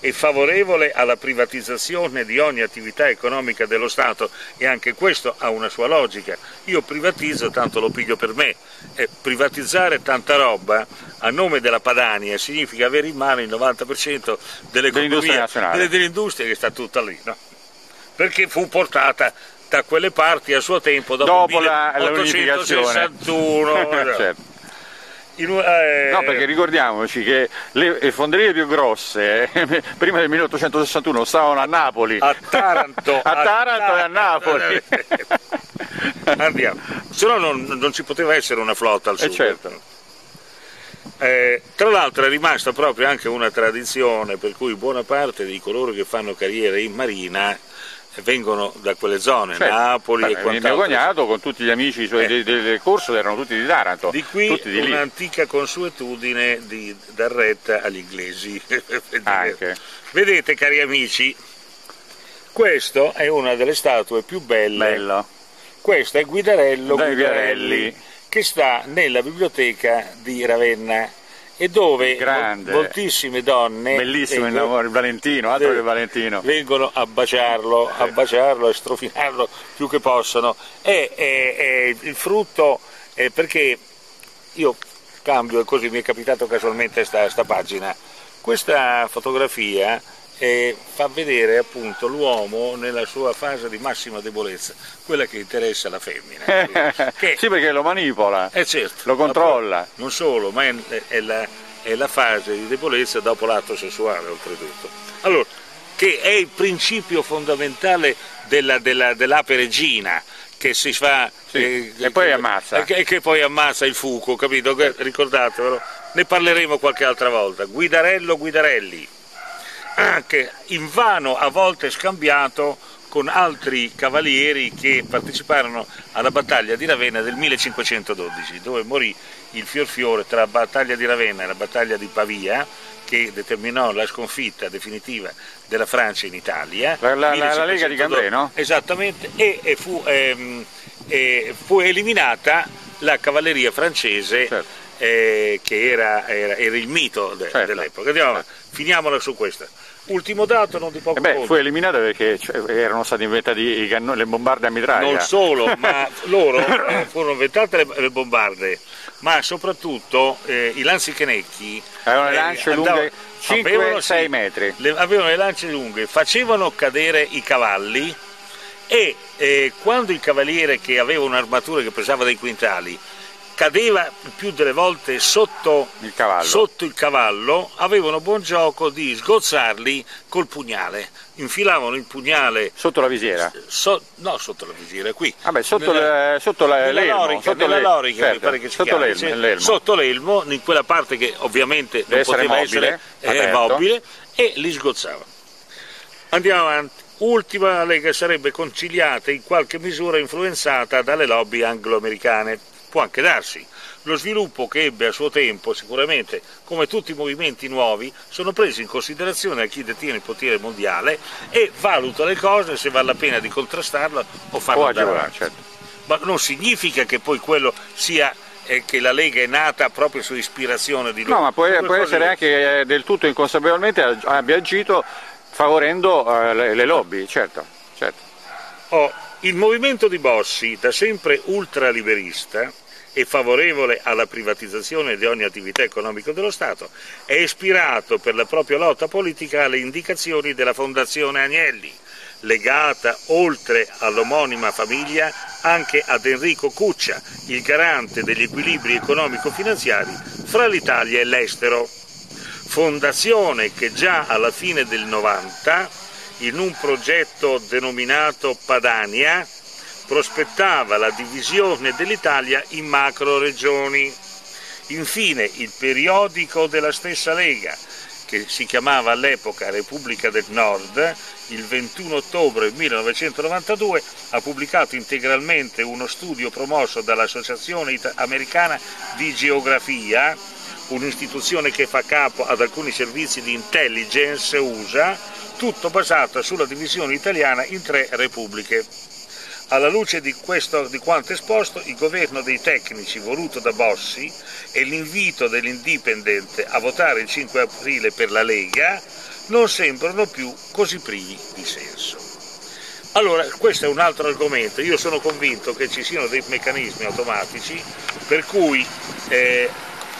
e favorevole alla privatizzazione di ogni attività economica dello Stato e anche questo ha una sua logica. Io privatizzo, tanto lo piglio per me. E privatizzare tanta roba a nome della Padania significa avere in mano il 90% dell'economia, delle, dell'industria che sta tutta lì, no? perché fu portata da quelle parti a suo tempo dopo, dopo 1861. La, certo. In, eh, no, perché ricordiamoci che le fonderie più grosse eh, prima del 1861 stavano a Napoli, a Taranto, a, Taranto e a Napoli. Andiamo, se no non, non, ci poteva essere una flotta al eh, sud. Certo. Eh, tra l'altro è rimasta proprio anche una tradizione per cui buona parte di coloro che fanno carriera in marina vengono da quelle zone, certo. Napoli Beh, e quant'altro. Mio cognato con tutti gli amici suoi eh. del corso erano tutti di Taranto. Di qui un'antica consuetudine di dar retta agli inglesi. Vedete cari amici, questa è una delle statue più belle. Bello. Questo è Guidarello Guidarelli, Guidarelli che sta nella biblioteca di Ravenna e dove Grande. moltissime donne bellissimo vengono, il Valentino, altro che Valentino. vengono a baciarlo, a baciarlo e strofinarlo più che possono. È, è, è il frutto è perché io cambio e così mi è capitato casualmente sta, sta pagina. Questa fotografia e fa vedere appunto l'uomo nella sua fase di massima debolezza, quella che interessa la femmina. che, sì, perché lo manipola, eh certo, lo controlla. Non solo, ma è, è, la, è la fase di debolezza dopo l'atto sessuale oltretutto. Allora, che è il principio fondamentale della, della, dell'ape regina, che si fa sì, eh, e poi ammazza e che, che, poi ammazza il fuco capito? ricordatevelo ne parleremo qualche altra volta Guidarello Guidarelli anche invano a volte scambiato con altri cavalieri che parteciparono alla battaglia di Ravenna del 1512, dove morì il fior fiore tra la battaglia di Ravenna e la battaglia di Pavia, che determinò la sconfitta definitiva della Francia in Italia. La, la, la Lega di Cambrai, no? Esattamente, e, e, fu, ehm, e, fu, eliminata la cavalleria francese. Certo. Eh, che era, era, era, il mito de, certo. dell'epoca. Certo. Finiamola su questa. Ultimo dato, non di poco eh beh, fu eliminata perché cioè, erano stati inventati i cannoni, le bombarde a mitraglia. Non solo, ma loro eh, furono inventate le, le, bombarde, ma soprattutto eh, i lanzichenecchi avevano le eh, lance lunghe 5-6 sì, metri. Le, avevano le lance lunghe, facevano cadere i cavalli e eh, quando il cavaliere che aveva un'armatura che pesava dei quintali cadeva più delle volte sotto il cavallo, sotto il cavallo avevano buon gioco di sgozzarli col pugnale. Infilavano il pugnale sotto la visiera? So, no, sotto la visiera, qui. Vabbè, sotto, nella, le, sotto la, l'elmo, lorica, sotto nella lorica certo, mi pare che si sotto chiami, l'elmo, l'elmo. sotto l'elmo, in quella parte che ovviamente Deve non poteva essere mobile, eh, mobile e li sgozzava. Andiamo avanti. Ultima Lega sarebbe conciliata in qualche misura influenzata dalle lobby anglo-americane può anche darsi. Lo sviluppo che ebbe a suo tempo, sicuramente, come tutti i movimenti nuovi, sono presi in considerazione da chi detiene il potere mondiale e valuta le cose se vale la pena di contrastarlo o farlo andare avanti. Certo. Ma non significa che poi quello sia eh, che la Lega è nata proprio su ispirazione di lui. No, ma può, può essere di... anche eh, del tutto inconsapevolmente abbia agito favorendo eh, le, le, lobby, certo. certo. Oh, il movimento di Bossi, da sempre ultraliberista e favorevole alla privatizzazione di ogni attività economica dello Stato, è ispirato per la propria lotta politica alle indicazioni della Fondazione Agnelli, legata oltre all'omonima famiglia anche ad Enrico Cuccia, il garante degli equilibri economico-finanziari fra l'Italia e l'estero. Fondazione che già alla fine del 90 in un progetto denominato Padania prospettava la divisione dell'Italia in macro regioni. Infine il periodico della stessa Lega, che si chiamava all'epoca Repubblica del Nord, il 21 ottobre 1992 ha pubblicato integralmente uno studio promosso dall'Associazione Americana di Geografia, un'istituzione che fa capo ad alcuni servizi di intelligence USA, tutto basato sulla divisione italiana in tre repubbliche. Alla luce di, questo, di quanto esposto, il governo dei tecnici voluto da Bossi e l'invito dell'Indipendent a votare il 5 aprile per la Lega non sembrano più così privi di senso. Allora, questo è un altro argomento. Io sono convinto che ci siano dei meccanismi automatici per cui eh,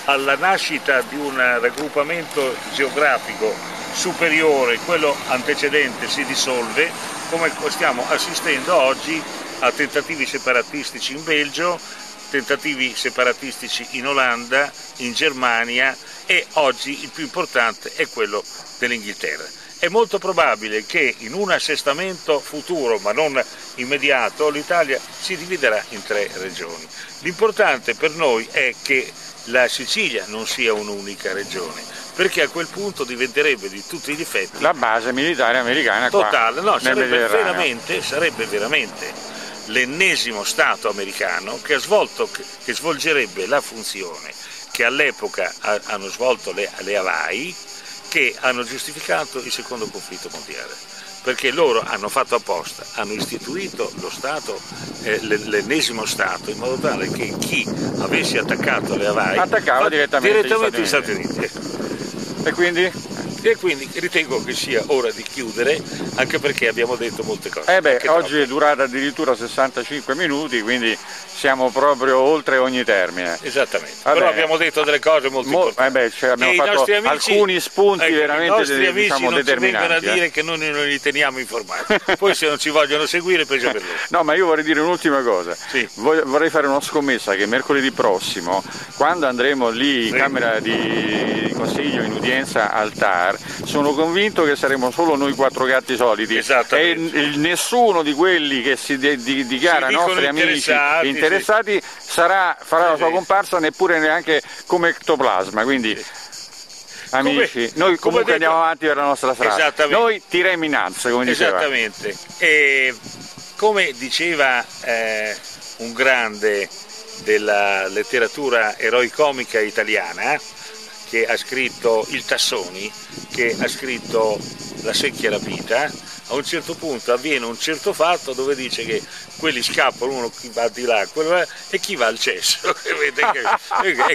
alla nascita di un raggruppamento geografico superiore, quello antecedente si dissolve, come stiamo assistendo oggi a tentativi separatistici in Belgio, tentativi separatistici in Olanda, in Germania e oggi il più importante è quello dell'Inghilterra. È molto probabile che in un assestamento futuro, ma non immediato, l'Italia si dividerà in tre regioni. L'importante per noi è che la Sicilia non sia un'unica regione, perché a quel punto diventerebbe di tutti i difetti la base militare americana totale, no, sarebbe veramente, sarebbe veramente l'ennesimo Stato americano che, svolto, che svolgerebbe la funzione che all'epoca hanno svolto le, le Hawaii, che hanno giustificato il secondo conflitto mondiale perché loro hanno fatto apposta, hanno istituito lo Stato, eh, l'ennesimo Stato, in modo tale che chi avesse attaccato le Hawaii attaccava direttamente, direttamente gli Stati Uniti. Stati Uniti. E quindi? E quindi ritengo che sia ora di chiudere anche perché abbiamo detto molte cose. Eh beh, oggi troppo. è durata addirittura 65 minuti, quindi siamo proprio oltre ogni termine. Esattamente, Vabbè. però abbiamo detto delle cose molto Mo, importanti. Eh beh, cioè abbiamo fatto amici, alcuni spunti ecco, veramente I nostri amici diciamo, non determinanti. a dire eh. che noi non li teniamo informati, poi se non ci vogliono seguire peggio per loro. No, ma io vorrei dire un'ultima cosa, sì. vorrei fare una scommessa che mercoledì prossimo, quando andremo lì in. Camera di Consiglio in udienza al TAR, sono convinto che saremo solo noi quattro gatti soliti e nessuno di quelli che si dichiara nostri amici interessati sì. sarà, farà la sua comparsa neppure neanche come ectoplasma. Quindi, amici, come, noi comunque detto, andiamo avanti per la nostra strada. Noi tireremo innanzi, come diceva. Esattamente. E come diceva eh, un grande della letteratura eroicomica italiana, che ha scritto il Tassoni, che ha scritto La secchia rapita, a un certo punto avviene un certo fatto dove dice che quelli scappano, uno chi va di là là, e chi va al cesso.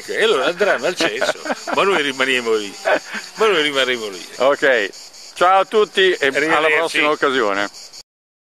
e allora andranno al cesso, ma noi rimaniamo lì. Ma noi rimarremo lì. Ok, ciao a tutti e alla prossima occasione.